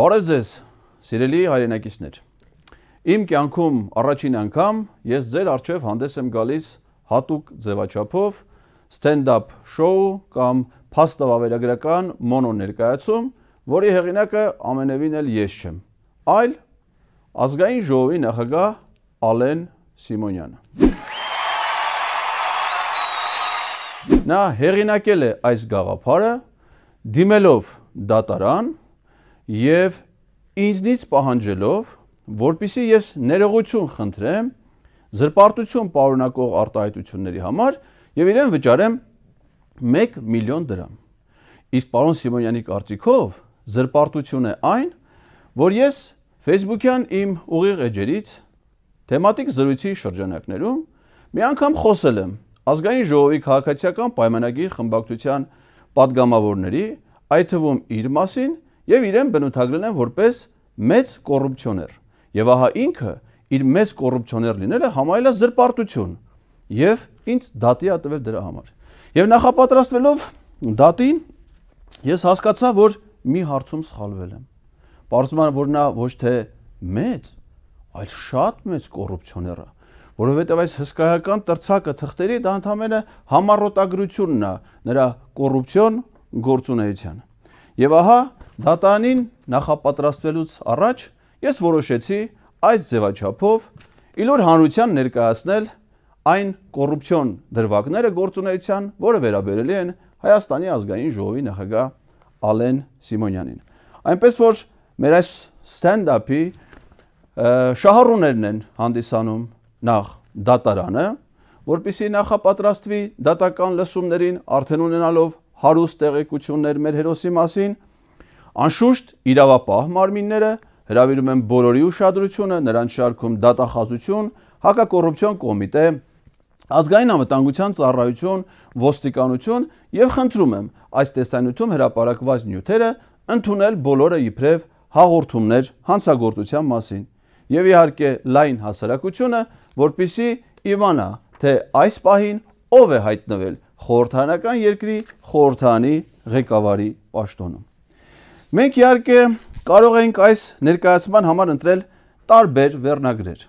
Բարև ձեզ, սիրելի հայրենակիցներ։ Իմ կյանքում առաջին անգամ ես ձեր առջև հանդես եմ գալիս հատուկ ձևաչափով stand-up show կամ փաստավավերագրական մոնո ներկայացում, որի հեղինակը ամենևին էլ ես չեմ, այլ ազգային ժողովի նախագահ Ալեն Սիմոնյանը։ Նա հեղինակել է այս գաղափարը դիմելով դատարան եւ ինձնից պահանջելով, որpիսի ես ներողություն խնդրեմ զրպարտություն պարունակող արտահայտությունների համար եւ իրեն վճարեմ 1 միլիոն դրամ։ Իսկ պարոն Սիմոնյանի կարծիքով զրպարտություն է այն, որ ես Facebook-յան իմ ուղիղ էջերից թեմատիկ զրույցի շրջանակներում մի անգամ խոսել եմ ազգային ժողովի քաղաքացիական պայմանագիր խմբակցության падգամավորների, այդ թվում իր մասին եւ իրեն բնութագրել են որպես մեծ կոռուպցիոներ։ Եվ ահա ինքը իր մեծ կոռուպցիոներ լինելը համարել է զրպարտություն եւ ինձ դատի ա տվել դրա համար։ Եվ նախապատրաստվելով դատին ես հասկացա, որ մի հարցում սխալվել եմ։ Պարզման որ նա ոչ թե մեծ, այլ շատ մեծ կոռուպցիոներ է, որովհետև այս հսկայական տրցակը թղթերի դա ընդհանրապես համառոտագրությունն է նրա կոռուպցիոն գործունեության։ Եվ ահա Դատանին նախապատրաստվելուց առաջ ես որոշեցի այս ձևաչափով իլոր հանրության ներկայացնել այն կոռուպցիոն դրվագները գործունեության, որը վերաբերելի են Հայաստանի ազգային ժողովի նախագահ Ալեն Սիմոնյանին։ Այնպես որ մեր այս stand-up-ի շահառուներն են հանդիսանում նախ դատարանը, որpիսի նախապատրաստվի դատական լսումներին արդեն ունենալով հարուստ տեղեկություններ մեր հերոսի մասին, Անշուշտ իրավապահ մարմինները հրավիրում են բոլորի ուշադրությունը, նրանց շարքում դատախազություն, հակակոռուպցիոն կոմիտե, ազգային անվտանգության ծառայություն, ոստիկանություն եւ խնդրում եմ այս տեսանյութում հրապարակված նյութերը ընդունել բոլորը իբրև հաղորդումներ հանցագործության մասին եւ իհարկե լայն հասարակությունը, որpիսի իմանա, թե այս պահին ով է հայտնվել խորհրդանական երկրի խորհրդանի ղեկավարի պաշտոնում։ Մենք իհարկե կարող ենք այս ներկայացման համար ընտրել տարբեր վերնագրեր։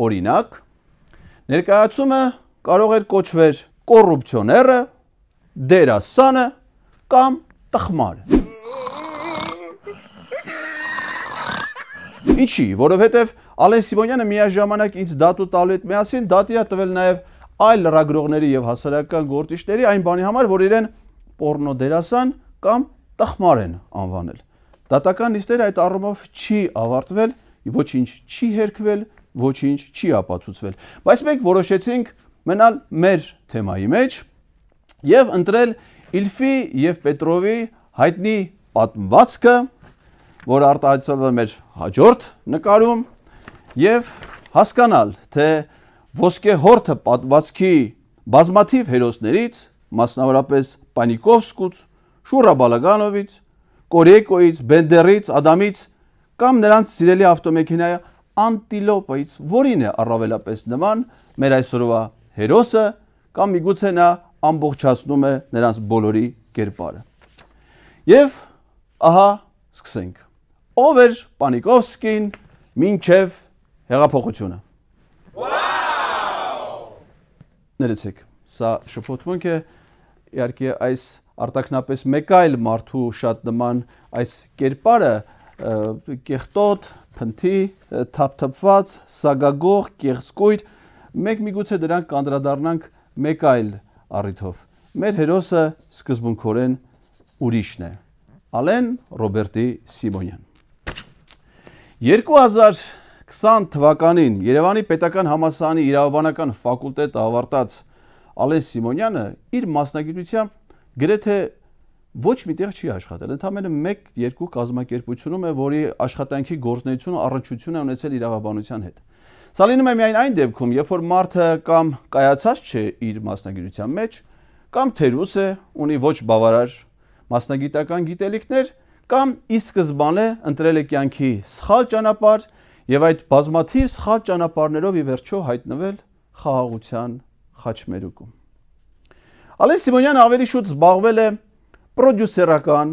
Օրինակ, ներկայացումը կարող էր կոչվել կոռուպցիոները, դերասանը կամ տխմարը։ Ինչի, որովհետև Ալեն Սիմոնյանը միաժամանակ ինձ դատու տալու հետ միասին դատի է տվել նաև այլ լրագրողների եւ հասարակական գործիչների այն բանի համար, որ իրեն պորնո դերասան կամ տխմար են անվանել։ Դատական նիստերը այդ առումով չի ավարտվել, ոչինչ չի հերքվել, ոչինչ չի ապացուցվել։ Բայց մենք որոշեցինք մնալ մեր թեմայի մեջ եւ ընտրել Իլֆի եւ Պետրովի հայտնի պատմվածքը, որը արտահայտվել է մեր հաջորդ նկարում եւ հասկանալ, թե ոսկե հորթը պատմվածքի բազմաթիվ հերոսներից, մասնավորապես Պանիկովսկուց, Շուրա Բալագանովից, Կորեկոից, Բենդերից, Ադամից կամ նրանց սիրելի ավտոմեքենայի անտիլոպից, որին է առավելապես նման մեր այսօրվա հերոսը կամ միգուցե նա ամբողջացնում է նրանց բոլորի կերպարը։ Եվ ահա սկսենք։ Ով էր Պանիկովսկին մինչև հեղափոխությունը։! Ներեցեք, սա շփոթմունք է, իհարկե այս արտակնապես մեկ այլ մարդու շատ նման այս կերպարը կեղտոտ, փնթի, թափթփված, սագագող, կեղծկույտ, մենք միգուցե դրանք կանդրադառնանք մեկ այլ առիթով։ Մեր հերոսը սկզբունքորեն ուրիշն է։ Ալեն Ռոբերտի Սիմոնյան 2020 թվականին Երևանի Պետական համալսարանի իրավաբանական ֆակուլտետ ավարտած Ալեն Սիմոնյանը իր մասնագիտությամբ գրեթե ոչ միտեղ չի աշխատել։ Ընդհանրապես 1-2 կազմակերպությունում է, որի աշխատանքի գործնեությունը առնչություն է ունեցել իրավաբանության հետ։ Սա լինում է միայն այն դեպքում, երբ որ մարդը կամ կայացած չէ իր մասնագիտության մեջ, կամ թերուս է, ունի ոչ բավարար մասնագիտական գիտելիքներ, կամ ի սկզբանե ընտրել է կյանքի սխալ ճանապարհ եւ այդ բազմաթիվ սխալ ճանապարհներով ի վերջո հայտնվել խաղաղության խաչմերուկում։ Ալեն Սիմոնյանը ավելի շուտ զբաղվել է պրոդյուսերական,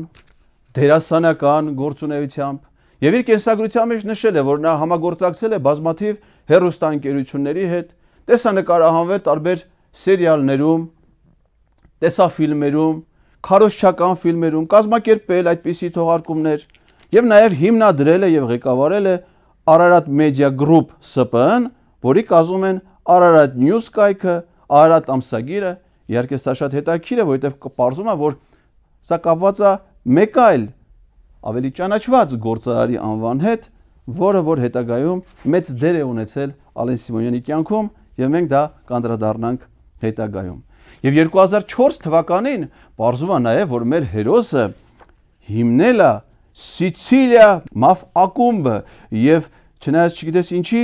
դերասանական գործունեությամբ, Եվ իր կենսագրության մեջ նշել է, որ նա համագործակցել է բազմաթիվ հերոստանգերությունների հետ, տեսանկարահանվել տարբեր սերիալներում, տեսաֆիլմերում, քարոշչական ֆիլմերում, կազմակերպել այդպիսի թողարկումներ եւ նաեւ հիմնադրել է եւ ղեկավարել է Ararat Media Group SPN, որի կազմում են Ararat News կայքը, Ararat ամսագիրը, իհարկե սա շատ հետաքրքիր է, որովհետեւ կպարզում է, որ սա կապված է մեկ այլ ավելի ճանաչված գործարարի անվան հետ, որը որ հետագայում մեծ դեր է ունեցել Ալեն Սիմոնյանի կյանքում եւ մենք դա կանդրադառնանք հետագայում։ Եվ 2004 թվականին բարձվում է նաև, որ մեր հերոսը հիմնել է Սիցիլիա մաֆ ակումբը եւ չնայած չգիտես ինչի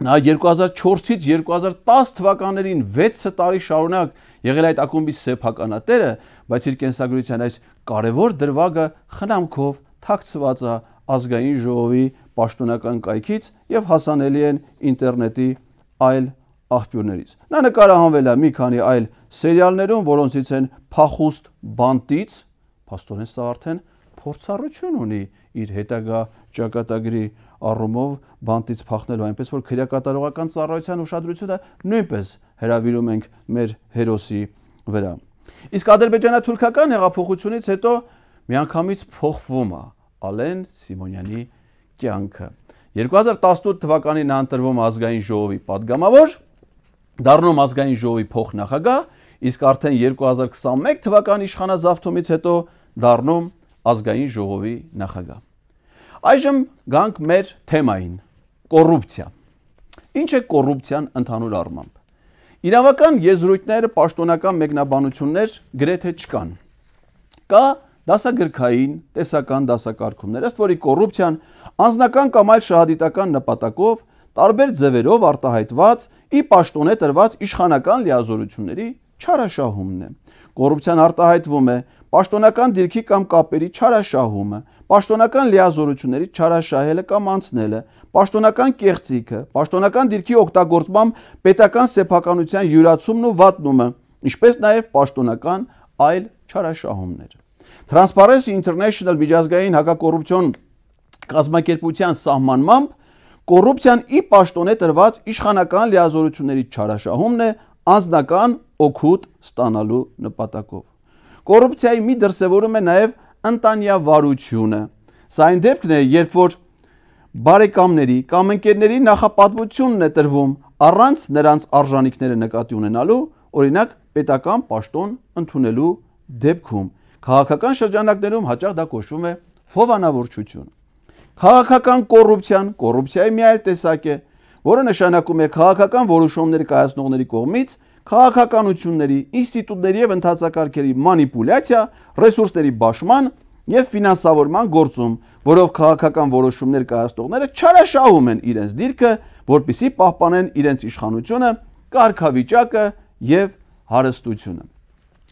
նա 2004-ից 2010 թվականներին 6 տարի շարունակ եղել այդ ակումբի սեփականատերը, բայց իր կենսագրության այս կարևոր դրվագը խնամքով թաքցված է ազգային ժողովի պաշտոնական կայքից եւ հասանելի են ինտերնետի այլ աղբյուրներից։ Նա նկարահանվել է մի քանի այլ սերիալներում, որոնցից են Փախուստ բանտից, փաստորեն սա արդեն փորձառություն ունի իր հետագա ճակատագրի առումով բանտից փախնելու, այնպես որ քրեակատարողական ծառայության ուշադրությունը նույնպես հրավիրում ենք մեր հերոսի վրա։ Իսկ ադրբեջանա-թուրքական հեղափոխությունից հետո միանգամից փոխվում է Ալեն Սիմոնյանի կյանքը։ 2018 թվականին նա ընտրվում ազգային ժողովի падգամավոր, դառնում ազգային ժողովի փոխնախագահ, իսկ արդեն 2021 թվականի իշխանազավթումից հետո դառնում ազգային ժողովի նախագահ։ Այժմ գանք մեր թեմային՝ կոռուպցիա։ Ինչ է կոռուպցիան ընդհանուր առմամբ։ Իրավական եզրույթները, պաշտոնական մեկնաբանություններ գրեթե չկան։ Կա դասագրքային, տեսական դասակարգումներ, ըստ որի կոռուպցիան անձնական կամ այլ շահադիտական նպատակով տարբեր ձևերով արտահայտված ի պաշտոնե տրված իշխանական լիազորությունների չարաշահումն է։ Կոռուպցիան արտահայտվում է պաշտոնական դիրքի կամ կապերի չարաշահումը, պաշտոնական լիազորությունների չարաշահելը կամ անցնելը, պաշտոնական կեղծիքը, պաշտոնական դիրքի օգտագործմամբ պետական սեփականության յուրացումն ու վատնումը, ինչպես նաև պաշտոնական այլ չարաշահումներ։ Transparency International միջազգային հակակոռուպցիոն կազմակերպության սահմանմամբ Կոռուպցիան ի պաշտոնե տրված իշխանական լիազորությունների չարաշահումն է անձնական օգուտ ստանալու նպատակով։ Կոռուպցիայի մի դրսևորում է նաև ընտանյավարությունը։ Սա այն դեպքն է, երբ որ բարեկամների կամ ընկերների նախապատվությունն է տրվում առանց նրանց արժանինքները նկատի ունենալու, օրինակ պետական պաշտոն ընդունելու դեպքում։ Քաղաքական շրջանակներում հաճախ դա կոչվում է հովանավորչություն։ Քաղաքական կոռուպցիան կոռուպցիայի մի այլ տեսակ է, որը նշանակում է քաղաքական որոշումներ կայացնողների կողմից քաղաքականությունների, ինստիտուտների եւ ընթացակարգերի մանիպուլյացիա, ռեսուրսների բաշխման եւ ֆինանսավորման գործում, որով քաղաքական որոշումներ կայացնողները չարաշահում են իրենց դիրքը, որpիսի պահպանեն իրենց իշխանությունը, կարգավիճակը եւ հարստությունը։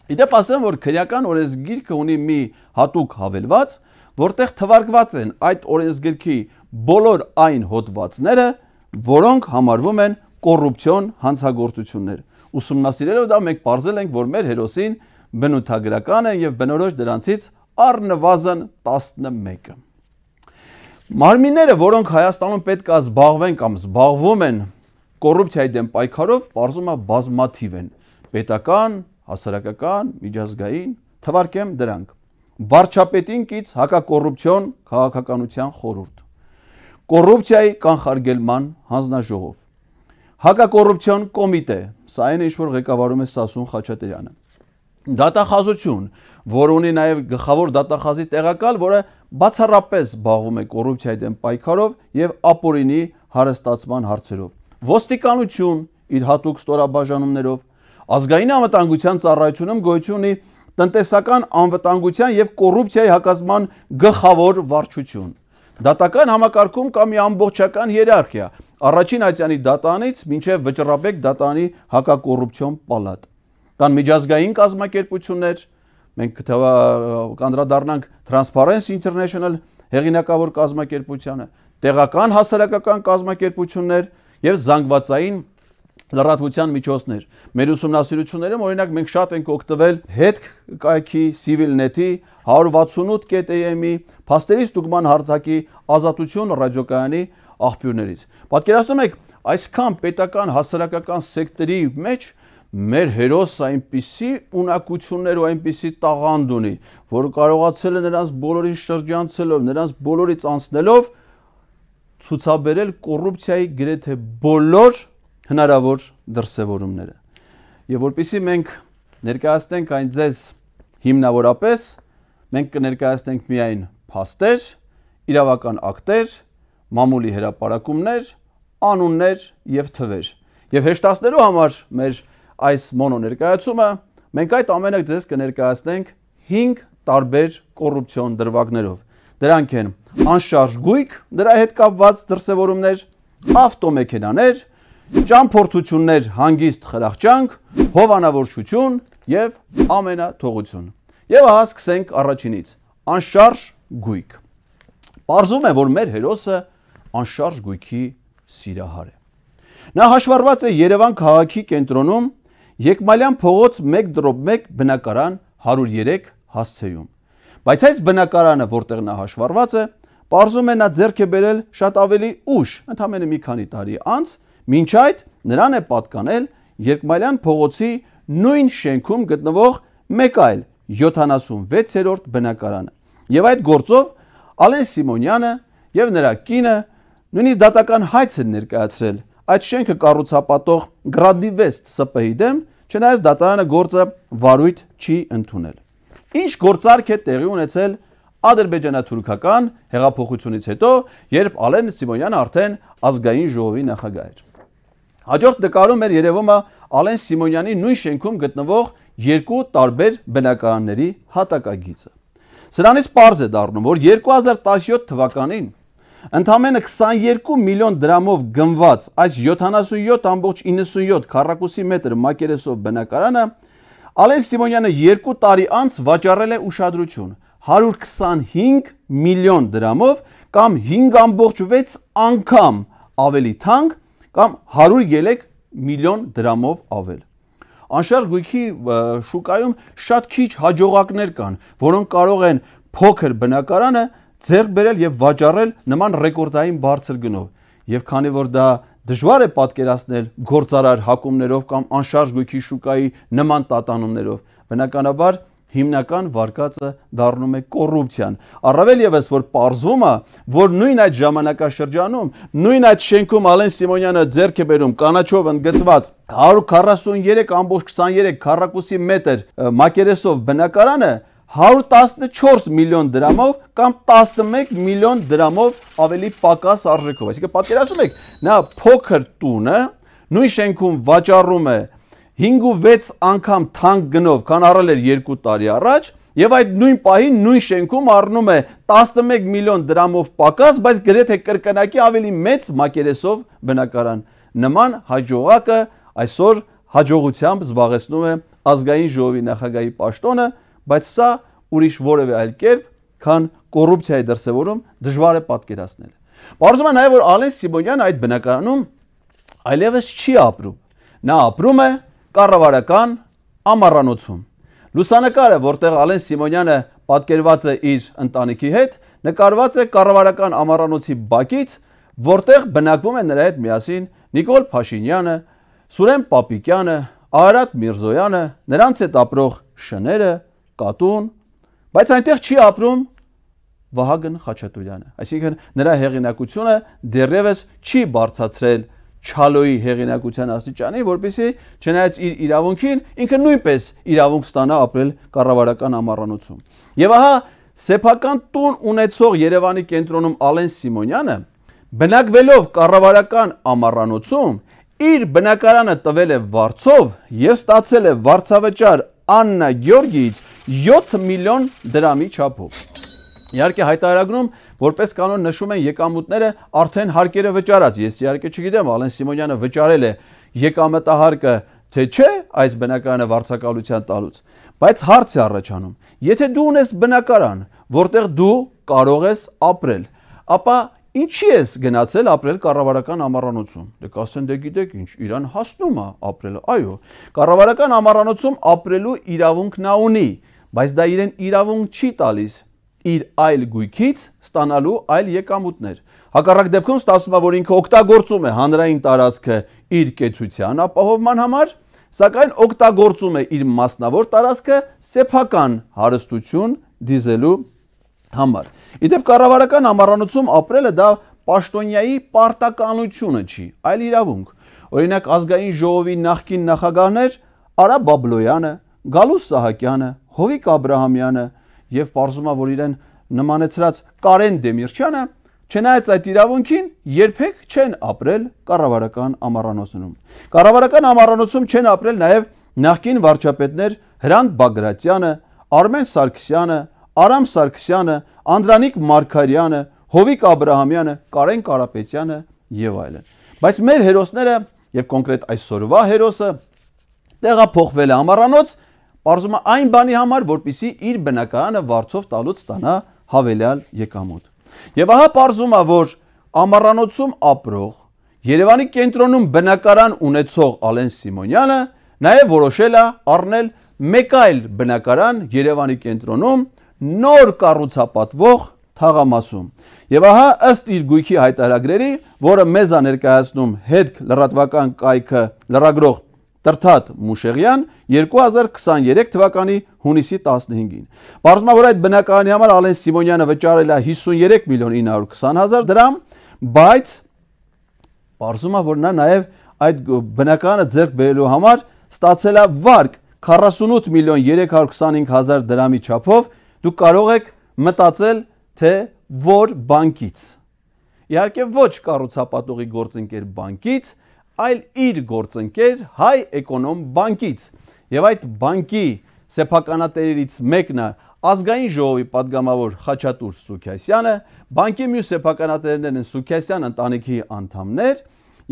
Իդեպ ասեմ, որ քրեական օրենսգիրքը ունի մի հատուկ հավելված, որտեղ թվարկված են այդ օրենսգրքի բոլոր այն հոդվածները, որոնք համարվում են կոռուպցիոն հանցագործություններ։ Ուսումնասիրելով դա մենք ողրել ենք, որ մեր հերոսին բնութագրական են եւ բնորոշ դրանցից առնվազն 11-ը։ Մարմինները, որոնք Հայաստանում պետք է զբաղվեն կամ զբաղվում են կոռուպցիայի դեմ պայքարով, է բազմաթիվ են։ Պետական, հասարակական, միջազգային, թվարկեմ դրանք. Վարչապետին կից հակակոռուպցիոն քաղաքականության խորհուրդ, կոռուպցիայի կանխարգելման հանձնաժողով, հակակոռուպցիոն կոմիտե, սա այն ինչ որ ղեկավարում է Սասուն Խաչատրյանը, դատախազություն, որ ունի նաև գլխավոր դատախազի տեղակալ, որը բացառապես զբաղվում է կոռուպցիայի դեմ պայքարով եւ ապօրինի հարստացման հարցերով, ոստիկանություն իր հատուկ ստորաբաժանումներով, ազգային անվտանգության ծառայությունում գոյություն ունի տնտեսական անվտանգության եւ կոռուպցիայի հակազման գլխավոր վարչություն։ Դատական համակարգում կա մի ամբողջական հիերարխիա, առաջին ատյանի դատանից մինչև վճռաբեկ դատանի հակակոռուպցիոն պալատ։ Կան միջազգային կազմակերպություններ, մենք կանդրադառնանք Transparency International հեղինակավոր կազմակերպությանը, տեղական հասարակական կազմակերպություններ եւ զանգվածային լրատվության միջոցներ։ Մեր ուսումնասիրություններում օրինակ մենք շատ ենք օգտվել հետ կայքի CivilNet-ի 168.am-ի փաստերի ստուգման հարթակի ազատություն ռադիոկայանի աղբյուրներից։ Պատկերացնում եք, այսքան պետական հասարակական սեկտորի մեջ մեր հերոսը այնպիսի ունակություններ ու այնպիսի տաղանդ ունի, որ կարողացել է նրանց բոլորին շրջանցելով, նրանց բոլորից անցնելով ցուցաբերել կոռուպցիայի գրեթե բոլոր հնարավոր դրսևորումները։ Եվ որpիսի մենք ներկայացնենք այն ձեզ հիմնավորապես, մենք կներկայացնենք միայն փաստեր, իրավական ակտեր, մամուլի հրապարակումներ, անուններ եւ թվեր։ Եվ հեշտացնելու համար մեր այս մոնո ներկայացումը մենք այդ ամենը ձեզ կներկայացնենք 5 տարբեր կոռուպցիոն դրվագներով։ Դրանք են անշարժ գույք, դրա հետ կապված դրսևորումներ, ավտոմեքենաներ, ճամփորդություններ հանգիստ խրախճանք, հովանավորչություն եւ ամենաթողություն։ Եվ ահա սկսենք առաջինից։ Անշարժ գույք։ Պարզում է, որ մեր հերոսը անշարժ գույքի սիրահար է։ Նա հաշվառված է Երևան քաղաքի կենտրոնում Եկմալյան փողոց 1/1 բնակարան 103 հասցեում։ Բայց այս բնակարանը, որտեղ նա հաշվառված է, Պարզում է նա ձեռք է բերել շատ ավելի ուշ, ընդամենը մի քանի տարի անց, Մինչ այդ նրան է պատկանել Երկմալյան փողոցի նույն շենքում գտնվող մեկ այլ 76-րդ բնակարանը։ Եւ այդ գործով Ալեն Սիմոնյանը եւ նրա կինը նույնիսկ դատական հայց են ներկայացրել այդ շենքը կառուցապատող Gradivest ՍՊՀ-ի դեմ, չնայած դատարանը գործը վարույթ չի ընդունել։ Ինչ գործարք է տեղի ունեցել ադրբեջանա-թուրքական հեղափոխությունից հետո, երբ Ալեն Սիմոնյանը արդեն ազգային ժողովի նախագահ էր։ Հաջորդ նկարում էր երևում է Ալեն Սիմոնյանի նույն շենքում գտնվող երկու տարբեր բնակարանների հատակագիծը։ Սրանից པարզ է դառնում, որ 2017 թվականին ընդամենը 22 միլիոն դրամով գնված այս 77.97 քառակուսի մետր մակերեսով բնակարանը Ալեն Սիմոնյանը 2 տարի անց վաճառել է ուշադրություն. 125 միլիոն դրամով կամ 5.6 անգամ ավելի թանկ կամ 103 միլիոն դրամով ավել։ Անշարժ գույքի շուկայում շատ քիչ հաջողակներ կան, որոնք կարող են փոքր բնակարանը ձեռք բերել եւ վաճառել նման ռեկորդային բարձր գնով։ Եվ քանի որ դա դժվար է պատկերացնել գործարար հակումներով կամ անշարժ գույքի շուկայի նման տատանումներով, բնականաբար հիմնական վարկածը դառնում է կոռուպցիան։ Առավել եւս որ ողրվում է, որ նույն այդ ժամանակաշրջանում, նույն այդ շենքում Ալեն Սիմոնյանը ձեռք է բերում կանաչով ընդգծված 143.23 քառակուսի մետր մակերեսով բնակարանը 114 միլիոն դրամով կամ 11 միլիոն դրամով ավելի պակաս արժեքով։ Այսինքն պատկերացնում եք, նա փոքր տունը նույն շենքում վաճառում է 5 ու 6 անգամ թանկ գնով, քան առել էր 2 տարի առաջ, եւ այդ նույն պահին նույն շենքում առնում է 11 միլիոն դրամով պակաս, բայց գրեթե կրկնակի ավելի մեծ մակերեսով բնակարան։ Նման հաջողակը այսօր հաջողությամբ զբաղեցնում է ազգային ժողովի նախագահի պաշտոնը, բայց սա ուրիշ որևէ այլ կերպ, քան կոռուպցիայի դրսևորում դժվար է պատկերացնել։ Պարզվում է նաև որ Ալեն Սիմոնյանը այդ բնակարանում այլևս չի ապրում։ Նա ապրում է կառավարական ամառանոցում։ Լուսանկարը, որտեղ Ալեն Սիմոնյանը պատկերված է իր ընտանիքի հետ, նկարված է կառավարական ամառանոցի բակից, որտեղ բնակվում է նրա հետ միասին Նիկոլ Փաշինյանը, Սուրեն Պապիկյանը, Արարատ Միրզոյանը, նրանց հետ ապրող շները, կատուն, բայց այնտեղ չի ապրում Վահագն Խաչատուրյանը։ Այսինքն նրա հեղինակությունը դեռևս չի բարձացրել Չալոյի հեղինակության աստիճանի, որպեսզի չնայած իր իրավունքին ինքը նույնպես իրավունք ստանա ապրել կառավարական ամառանոցում։ Եվ ահա սեփական տուն ունեցող Երևանի կենտրոնում Ալեն Սիմոնյանը բնակվելով կառավարական ամառանոցում իր բնակարանը տվել է վարձով եւ ստացել է վարձավճար Աննա Գյորգիից 7 միլիոն դրամի չափով։ Իհարկե հայտարարագրում որպես կանոն նշում են եկամուտները արդեն հարկերը վճարած։ Ես իհարկե չգիտեմ Ալեն Սիմոնյանը վճարել է եկամտահարկը թե չէ այս բնակարանը վարձակալության տալուց։ Բայց հարց է առաջանում. եթե դու ունես բնակարան, որտեղ դու կարող ես ապրել, ապա Ինչի ես գնացել ապրել կառավարական ամառանոցում։ Դե կասեն դե գիտեք ինչ, իրան հասնում է ապրելը։ Այո, կառավարական ամառանոցում ապրելու իրավունք նա ունի, բայց դա իրեն իրավունք չի տալիս իր այլ գույքից ստանալու այլ եկամուտներ։ Հակառակ դեպքում ստացվում է, որ ինքը օգտագործում է հանրային տարածքը իր կեցության ապահովման համար, սակայն օգտագործում է իր մասնավոր տարածքը սեփական հարստություն դիզելու համար։ Իդեպ կառավարական ամառանոցում ապրելը դա պաշտոնյայի պարտականությունը չի, այլ իրավունք։ Օրինակ ազգային ժողովի նախկին նախագահներ Արա Բաբլոյանը, Գալուս Սահակյանը, Հովիկ Աբ รา համյանը եւ պարզումա որ իրեն նմանեցրած Կարեն Դեմիրճյանը Չնայած այդ իրավունքին երբեք չեն ապրել կառավարական ամառանոցում։ Կառավարական ամառանոցում չեն ապրել նաև նախկին վարչապետներ Հրանտ Բագրատյանը, Արմեն Սարգսյանը, Արամ Սարգսյանը, Անդրանիկ Մարկարյանը, Հովիկ Աբ รา համյանը, Կարեն Կարապետյանը եւ այլն։ Բայց մեր հերոսները եւ կոնկրետ այսօրվա հերոսը տեղափոխվել է ամառանոց, բարձում է այն բանի համար, որpիսի իր բնակարանը վարձով տալուց ստանա հավելյալ եկամուտ։ Եվ ահա բարձում է, որ ամառանոցում ապրող Երևանի կենտրոնում բնակարան ունեցող Ալեն Սիմոնյանը նաև որոշել է առնել մեկ այլ բնակարան Երևանի կենտրոնում նոր կառուցապատվող թաղամասում։ Եվ ահա ըստ իր գույքի հայտարարագրերի, որը մեզ է ներկայացնում հետք լրատվական կայքը լրագրող Տրթատ Մուշեղյան 2023 թվականի հունիսի 15-ին։ Բարձմա որ այդ բնակարանի համար Ալեն Սիմոնյանը վճարել է 53 միլիոն 920 հազար դրամ, բայց բարձումա որ նա նաև այդ բնակարանը ձեռք բերելու համար ստացել է վարկ 48 միլիոն 325 հազար դրամի չափով դուք կարող եք մտածել, թե որ բանկից։ Իհարկե ոչ կառուցապատողի գործընկեր բանկից, այլ իր գործընկեր Հայ Էկոնոմ բանկից։ Եվ այդ բանկի սեփականատերերից մեկն է ազգային ժողովի падգամավոր Խաչատուր Սուքյասյանը, բանկի մյուս սեփականատերերն են Սուքյասյան ընտանիքի անդամներ,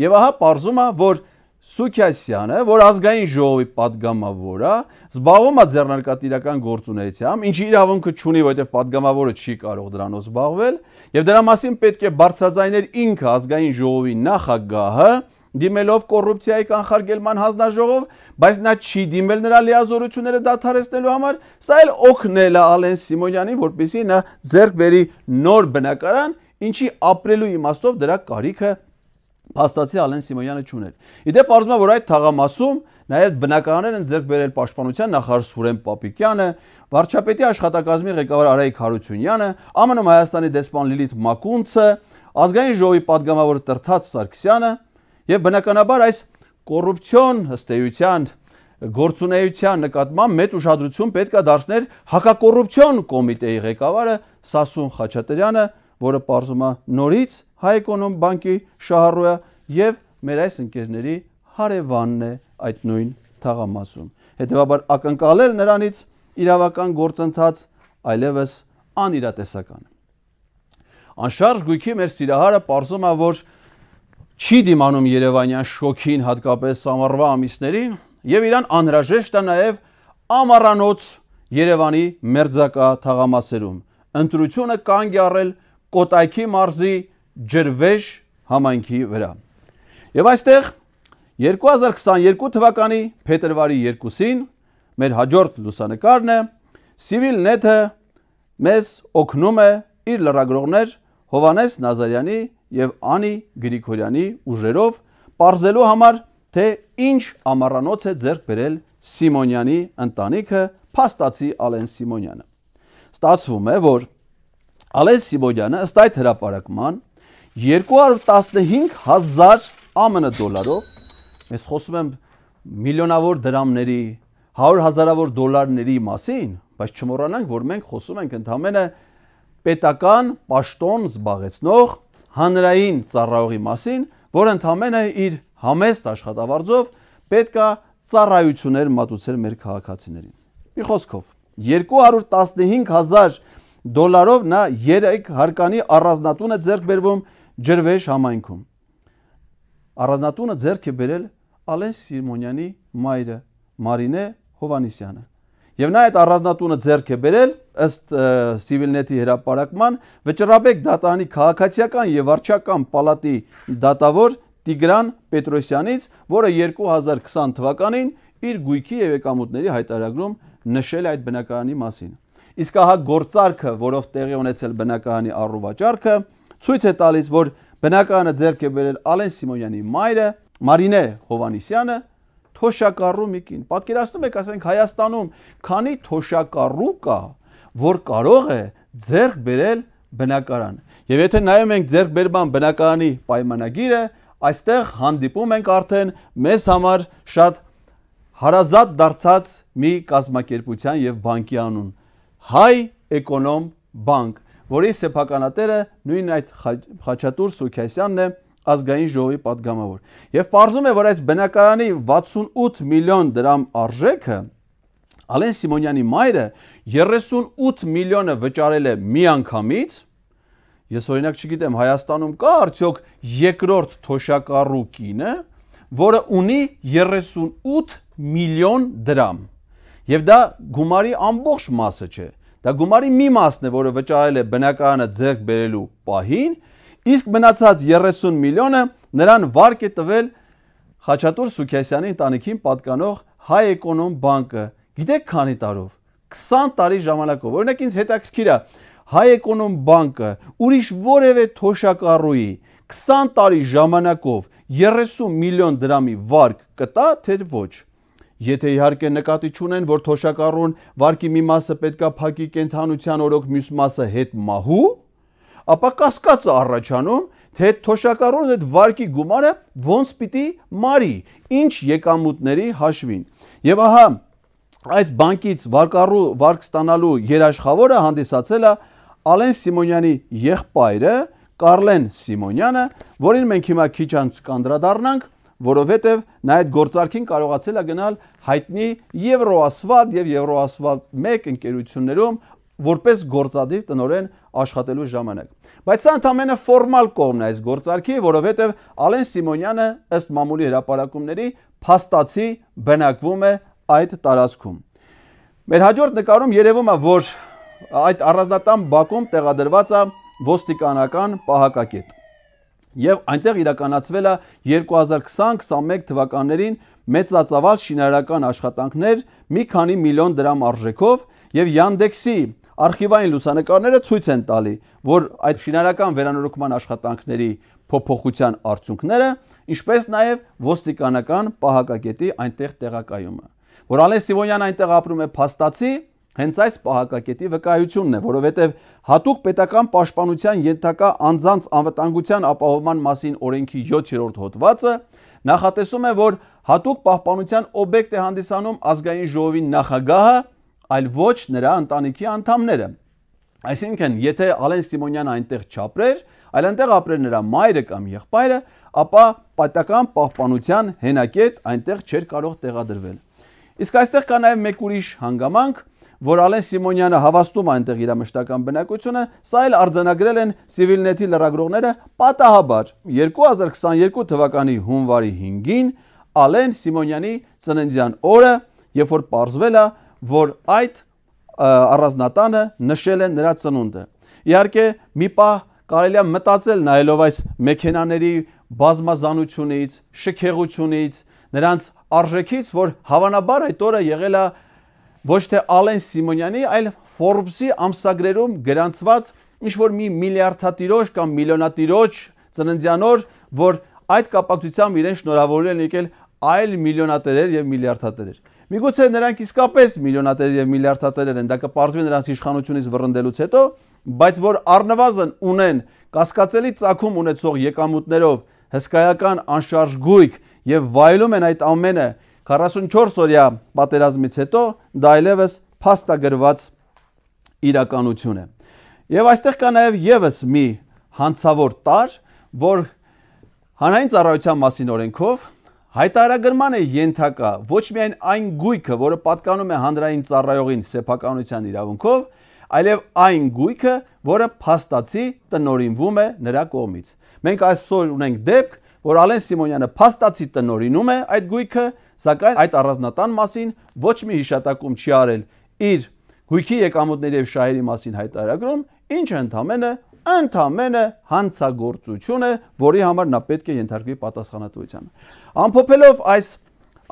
եւ ահա պարզում է, որ Սուքյասյանը, որ ազգային ժողովի падգամավոր է, զբաղվում է ձեռնարկատիրական գործունեությամբ, ինչի իրավունքը չունի, որովհետև падգամավորը չի կարող դրանով զբաղվել, եւ դրա մասին պետք է բարձրաձայներ ինքը ազգային ժողովի նախագահը, դիմելով կոռուպցիայի կանխարգելման հանձնաժողով, բայց նա չի դիմել նրա լիազորությունները դադարեցնելու համար, սա էլ օգնել է Ալեն Սիմոնյանին, որպեսզի նա ձեռք բերի նոր բնակարան, ինչի ապրելու իմաստով դրա կարիքը փաստացի Ալեն Սիմոնյանը ճուներ։ Իդեպ առնում է, որ այդ թաղամասում նաև բնակարաններ են ձեռք բերել պաշտպանության նախարար Սուրեն Պապիկյանը, վարչապետի աշխատակազմի ղեկավար Արայիկ Հարությունյանը, ԱՄՆ Հայաստանի դեսպան Լիլիթ Մակունցը, ազգային ժողովի падգամավոր Տրթաց Սարգսյանը, եւ բնականաբար այս կոռուպցիոն հստեյության գործունեության նկատմամբ մեծ ուշադրություն պետք է դարձներ հակակոռուպցիոն կոմիտեի ղեկավարը Սասուն Խաչատրյանը, որը ողջում է նորից Հայ-Էկոնոմ բանկի շահառուը եւ մեր այս ընկերների հարևանն է այդ նույն թաղամասում։ Հետևաբար ակնկալել նրանից իրավական գործընթաց այլևս անիրատեսական։ Անշարժ գույքի մեր սիրահարը ողջում է, որ չի դիմանում Երևանյան շոքին հատկապես ամառվա ամիսներին եւ իրան անհրաժեշտ է նաեւ ամառանոց Երևանի մերձակա թաղամասերում։ Ընտրությունը կանգ առել Կոտայքի մարզի ջրվեժ համայնքի վրա։ Եվ այստեղ 2022 թվականի փետրվարի 2-ին մեր հաջորդ լուսանկարն է Civil Net-ը մեզ օգնում է իր լրագրողներ Հովանես Նազարյանի եւ Անի Գրիգորյանի ուժերով ողրզելու համար թե ինչ ամառանոց է ձեռք բերել Սիմոնյանի ընտանիքը փաստացի Ալեն Սիմոնյանը։ Ստացվում է, որ Ալեն Սիմոնյանը ըստ այդ հրապարակման 215.000 ԱՄՆ դոլարով, ես խոսում եմ միլիոնավոր դրամների, 100 հազարավոր դոլարների մասին, բայց չմոռանանք, որ մենք խոսում ենք ընդհանրապես պետական պաշտոն զբաղեցնող հանրային ծառայողի մասին, որ ընդհանրապես իր համեստ աշխատավարձով պետքա ծառայություններ մատուցել մեր քաղաքացիներին։ Մի խոսքով 215000 դոլարով նա 3 հարկանի առանձնատուն է ձեռք բերվում ջրվեժ համայնքում։ Առանձնատունը ձեռք է բերել Ալեն Սիմոնյանի մայրը Մարինե Հովանիսյանը։ Եվ նա այդ առանձնատունը ձեռք է բերել ըստ Civilnet-ի հրապարակման Վճռաբեկ դատարանի քաղաքացիական եւ վարչական պալատի դատավոր Տիգրան Պետրոսյանից, որը 2020 թվականին իր գույքի եւ եկամուտների հայտարարում նշել այդ բնակարանի մասին։ Իսկ ահա գործարքը, որով տեղի ունեցել բնակարանի առուվաճառքը, ցույց է տալիս, որ բնակարանը ձեռք է բերել Ալեն Սիմոնյանի մայրը, Մարինե Հովանիսյանը, թոշակառու մի կին։ Պատկերացնում եք, ասենք Հայաստանում քանի թոշակառու կա, որ կարող է ձեռք բերել բնակարան։ Եվ եթե նայում ենք ձեռք բերման բնակարանի պայմանագիրը, այստեղ հանդիպում ենք արդեն մեզ համար շատ հարազատ դարձած մի կազմակերպության եւ բանկի անուն. Հայ էկոնոմ բանկ, որի սեփականատերը նույն այդ Խաչատուր Սուքյասյանն է ազգային ժողովի падգամավոր։ Եվ պարզվում է, որ այս բնակարանի 68 միլիոն դրամ արժեքը Ալեն Սիմոնյանի մայրը 38 միլիոնը վճարել է միանգամից։ Ես օրինակ չգիտեմ, Հայաստանում կա արդյոք երկրորդ թոշակառու կինը, որը ունի 38 միլիոն դրամ։ Եվ դա գումարի ամբողջ մասը չէ։ Դա գումարի մի մասն է, որը վճարել է բնակարանը ձեռք բերելու պահին իսկ մնացած 30 միլիոնը նրան վարկ է տվել Խաչատուր Սուքյասյանի ընտանիքին պատկանող Հայ Էկոնոմ բանկը։ Գիտեք քանի տարով։ 20 տարի ժամանակով։ Օրինակ ինձ հետաքրքիր է, Հայ Էկոնոմ բանկը ուրիշ որևէ թոշակառուի 20 տարի ժամանակով 30 միլիոն դրամի վարկ կտա, թե ոչ։ Եթե իհարկե նկատի չունեն, որ թոշակառուն վարկի մի մասը պետքա փակի կենթանության օրոք, մյուս մասը հետ մահու, ապա կասկածը առաջանում, թե թոշակառուն այդ վարկի գումարը ոնց պիտի մարի, ինչ եկամուտների հաշվին։ Եվ ահա այս բանկից վարկառու վարկ ստանալու երաշխավորը հանդիսացել է Ալեն Սիմոնյանի եղբայրը Կարլեն Սիմոնյանը, որին մենք հիմա քիչ անց կանդրադառնանք, որովհետև նա այդ գործարքին կարողացել է գնալ հայտնի Եվրոասֆալտ եւ Եվրոասֆալտ 1 ընկերություններում որպես գործադիր տնորեն աշխատելու ժամանակ։ Բայց սա ընդամենը ֆորմալ կողմն է այս գործարքի, որովհետև Ալեն Սիմոնյանը ըստ մամուլի հրապարակումների փաստացի բնակվում է այդ տարածքում։ Մեր հաջորդ նկարում երևում է, որ այդ առանձնատան բակում տեղադրված է ոստիկանական պահակակետ։ Եվ այնտեղ իրականացվել է 2020-21 թվականներին մեծածավալ շինարարական աշխատանքներ մի քանի միլիոն դրամ արժեքով եւ Yandex-ի արխիվային լուսանկարները ցույց են տալի, որ այդ շինարարական վերանորոգման աշխատանքների փոփոխության արդյունքները, ինչպես նաև ոստիկանական պահակակետի այնտեղ տեղակայումը։ Որ Ալեն Սիվոնյան այնտեղ ապրում է փաստացի, հենց այս պահակակետի վկայությունն է, որովհետև հատուկ պետական պաշտպանության ենթակա անձանց անվտանգության ապահովման մասին օրենքի 7-րդ հոդվածը նախատեսում է, որ հատուկ պահպանության օբյեկտ է հանդիսանում ազգային ժողովի նախագահը, այլ ոչ նրա ընտանիքի անդամները։ Այսինքն, եթե Ալեն Սիմոնյանը այնտեղ չապրեր, այլ այնտեղ ապրեր նրա մայրը կամ եղբայրը, ապա պետական պահպանության հենակետ այնտեղ չէր կարող տեղադրվել։ Իսկ այստեղ կա նաև մեկ ուրիշ հանգամանք, որ Ալեն Սիմոնյանը հավաստում այնտեղ իր մշտական բնակությունը, սա էլ արձանագրել են Civilnet-ի լրագրողները պատահաբար 2022 թվականի հունվարի 5-ին Ալեն Սիմոնյանի ծննդյան օրը, երբ որ ողջվել է, որ այդ առանձնատանը նշել են նրա ծնունդը։ Իհարկե, մի պահ կարելի է մտածել նայելով այս մեքենաների բազմազանությունից, շքեղությունից, նրանց արժեքից, որ հավանաբար այդ օրը եղել է ոչ թե Ալեն Սիմոնյանի, այլ Forbes-ի ամսագրերում գրանցված ինչ որ մի միլիարդատիրոջ կամ միլիոնատիրոջ ծննդյանոր, որ այդ կապակցությամբ իրեն շնորհավորել են եկել այլ միլիոնատերեր եւ միլիարդատերեր։ Միգուցե նրանք իսկապես միլիոնատերեր եւ միլիարդատերեր են, դա կպարզվի նրանց իշխանությունից վռնդելուց հետո, բայց որ առնվազն ունեն կասկածելի ցակում ունեցող եկամուտներով հսկայական անշարժ գույք եւ վայելում են այդ ամենը 44 օրյա պատերազմից հետո դա այլևս փաստագրված իրականություն է։ Եվ այստեղ կա նաև եւս մի հանցավոր տար, որ հանրային ծառայության մասին օրենքով հայտարարագրման է ենթակա ոչ միայն այն գույքը, որը պատկանում է հանրային ծառայողին սեփականության իրավունքով, այլև այն գույքը, որը փաստացի տնորինվում է նրա կողմից։ Մենք այսօր ունենք դեպք, որ Ալեն Սիմոնյանը փաստացի տնորինում է այդ գույքը, սակայն այդ առանձնատան մասին ոչ մի հիշատակում չի արել իր գույքի եկամուտների եւ շահերի մասին հայտարարում, ինչը ընդամենը ընդամենը հանցագործություն է, որի համար նա պետք է ենթարկվի պատասխանատվության։ Ամփոփելով այս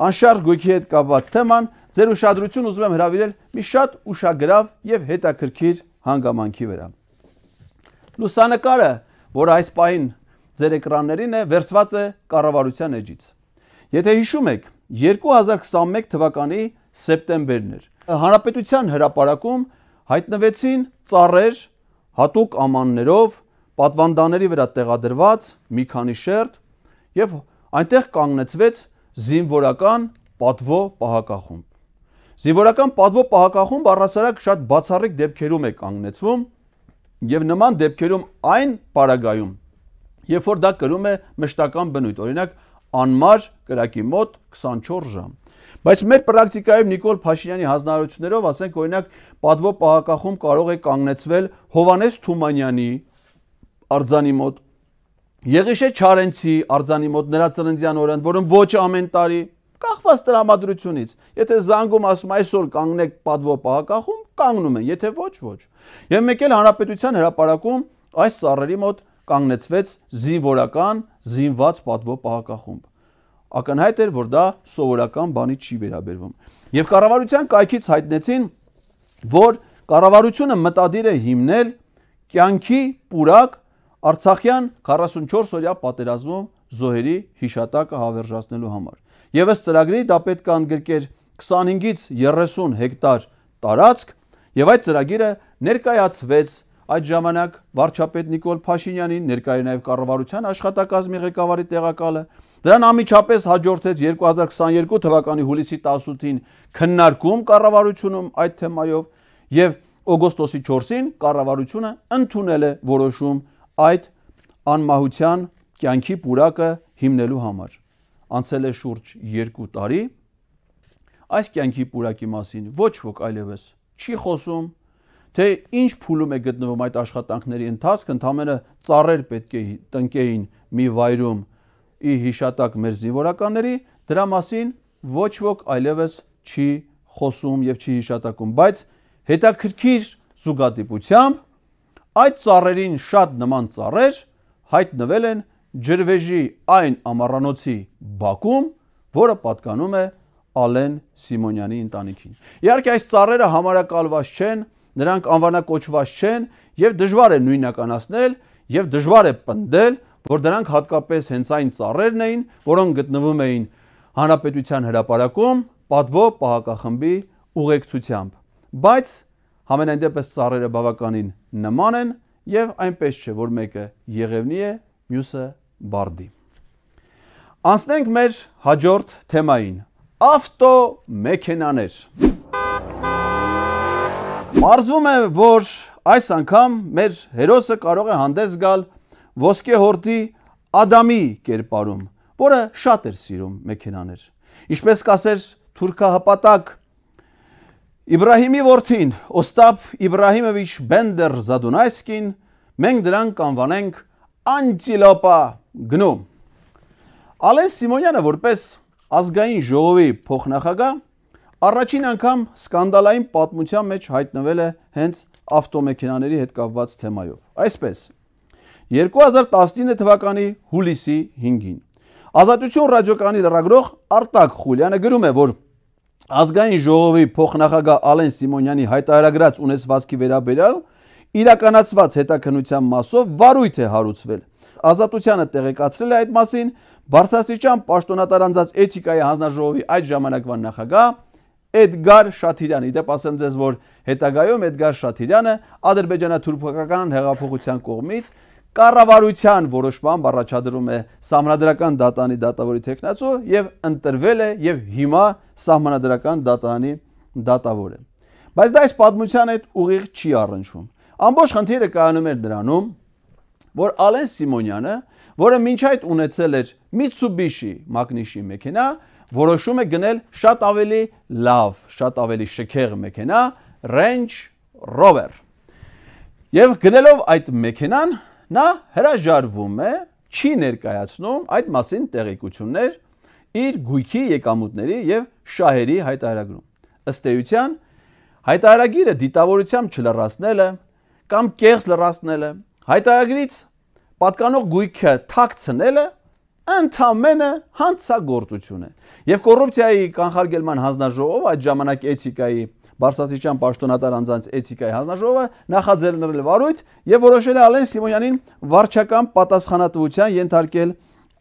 անշարժ գույքի հետ կապված թեման, ձեր ուշադրություն ուզում եմ հրավիրել մի շատ ուշագրավ եւ հետաքրքիր հանգամանքի վրա։ Լուսանկարը, որ այս պահին ձեր էկրաններին է, վերցված է կառավարության էջից։ Եթե հիշում եք, 2021 թվականի սեպտեմբերն էր։ Հանրապետության հրապարակում հայտնվեցին ծառեր հատուկ ամաններով պատվանդաների վրա տեղադրված մի քանի շերտ եւ այնտեղ կանգնեցվեց զինվորական պատվո պահակախումբ։ Զինվորական պատվո պահակախումբ առասարակ շատ բացառիկ դեպքերում է կանգնեցվում եւ նման դեպքերում այն պարագայում, երբ որ դա կրում է մշտական բնույթ, օրինակ անմար կրակի մոտ 24 ժամ։ Բայց մեր պրակտիկայում Նիկոլ Փաշինյանի հանձնարարություններով, ասենք օրինակ, պատվո պահակախում կարող է կանգնեցվել Հովանես Թումանյանի արձանի մոտ, Եղիշե Չարենցի արձանի մոտ նրա ծննդյան օրը, որոնց ոչ ամեն տարի կախված տրամադրությունից։ Եթե զանգում ասում այսօր կանգնեք պատվո պահակախում, կանգնում են, եթե ոչ, ոչ։ Եվ մեկ էլ հանրապետության հրապարակում այս ծառերի մոտ կանգնեցվեց զինվորական զինված պատվո պահակախումբ։ Ակնհայտ էր, որ դա սովորական բանի չի վերաբերվում։ Եվ կառավարության կայքից հայտնեցին, որ կառավարությունը մտադիր է հիմնել կյանքի պուրակ Արցախյան 44 օրյա պատերազմում զոհերի հիշատակը հավերժացնելու համար։ Եվս ծրագրի դա պետք է ընդգրկեր 25-ից 30 հեկտար տարածք եւ այդ ծրագիրը ներկայացվեց այդ ժամանակ վարչապետ Նիկոլ Փաշինյանին ներկայ նաև կառավարության աշխատակազմի ղեկավարի տեղակալը դրան ամիջապես հաջորդեց 2022 թվականի հուլիսի 18-ին քննարկում կառավարությունում այդ թեմայով եւ օգոստոսի 4-ին կառավարությունը ընդունել է որոշում այդ անմահության կյանքի պուրակը հիմնելու համար անցել է շուրջ 2 տարի, այս կյանքի պուրակի մասին ոչ ոք այլևս չի խոսում, թե ինչ փուլում է գտնվում այդ աշխատանքների ընթացքը, ընդհանրապես ծառեր պետք է տնկեին մի վայրում ի հիշատակ մեր զինվորականների, դրա մասին ոչ ոք այլևս չի խոսում եւ չի հիշատակում, բայց հետաքրքիր զուգադիպությամբ այդ ծառերին շատ նման ծառեր հայտնվել են ջրվեժի այն ամառանոցի բակում, որը պատկանում է Ալեն Սիմոնյանի ընտանիքին։ Իհարկե այս ծառերը համարակալված չեն, նրանք անվանակոչված չեն եւ դժվար է նույնականացնել եւ դժվար է պնդել, որ դրանք հատկապես հենց այն ծառերն էին, որոնք գտնվում էին հանրապետության հրապարակում պատվո պահակախմբի ուղեկցությամբ։ Բայց համենայն դեպս ծառերը բավականին նման են եւ այնպես չէ, որ մեկը Եղևնի է, մյուսը բարդի։ Անցնենք մեր հաջորդ թեմային՝ ավտո մեքենաներ։ Մարզվում է, որ այս անգամ մեր հերոսը կարող է հանդես գալ ոսկե հորտի Ադամի կերպարում, որը շատ էր սիրում մեքենաներ։ Ինչպես կասեր թուրքահպատակ Իբրահիմի որդին Օստապ Իբրահիմովիչ Բենդեր Զադունայսկին մենք դրան կանվանենք անտիլոպա գնում։ Ալեն Սիմոնյանը որպես ազգային ժողովի փոխնախագահ առաջին անգամ սկանդալային պատմության մեջ հայտնվել է հենց ավտոմեքենաների հետ կապված թեմայով։ Այսպես 2019 թվականի հուլիսի 5-ին Ազատություն ռադիոկայանի լրագրող Արտակ Խուլյանը գրում է, որ ազգային ժողովի փոխնախագահ Ալեն Սիմոնյանի հայտարարած ունեցվածքի վերաբերյալ իրականացված հետաքնության մասով վարույթ է հարուցվել Ազատությանը տեղեկացրել է այդ մասին Բարձրաստիճան պաշտոնատար անձած էթիկայի հանձնաժողովի այդ ժամանակվա նախագահ Էդգար Շաթիրյանը։ Իդեպ ասեմ ձեզ, որ հետագայում Էդգար Շաթիրյանը ադրբեջանա-թուրքական հեղափոխության կողմից կառավարության որոշմամբ առաջադրում է համանդրական դատանի դատավորի տեխնացու եւ ընտրվել է եւ հիմա համանդրական դատանի դատավոր է։ Բայց դա այս պատմության հետ ուղիղ չի առնչվում։ Ամբողջ խնդիրը կայանում էր նրանում, որ Ալեն Սիմոնյանը, որը մինչ այդ ունեցել էր Mitsubishi Magnishi մեքենա, որոշում է գնել շատ ավելի լավ, շատ ավելի շքեղ մեքենա Range Rover։ Եվ գնելով այդ մեքենան, նա հրաժարվում է, չի ներկայացնում այդ մասին տեղեկություններ իր գույքի եկամուտների եւ շահերի հայտարարագրում։ Ըստ էության հայտարարագիրը դիտավորությամբ չլրացնելը կամ կեղծ լրացնելը, հայտարարագրից պատկանող գույքը թաքցնելը ընդամենը հանցագործություն է։ Եվ կոռուպցիայի կանխարգելման հանձնաժողովը այդ ժամանակ էթիկայի Բարսացիչյան պաշտոնատար անձանց էթիկայի հանձնաժողովը նախաձեռնել վարույթ եւ որոշել է Ալեն Սիմոնյանին վարչական պատասխանատվության ենթարկել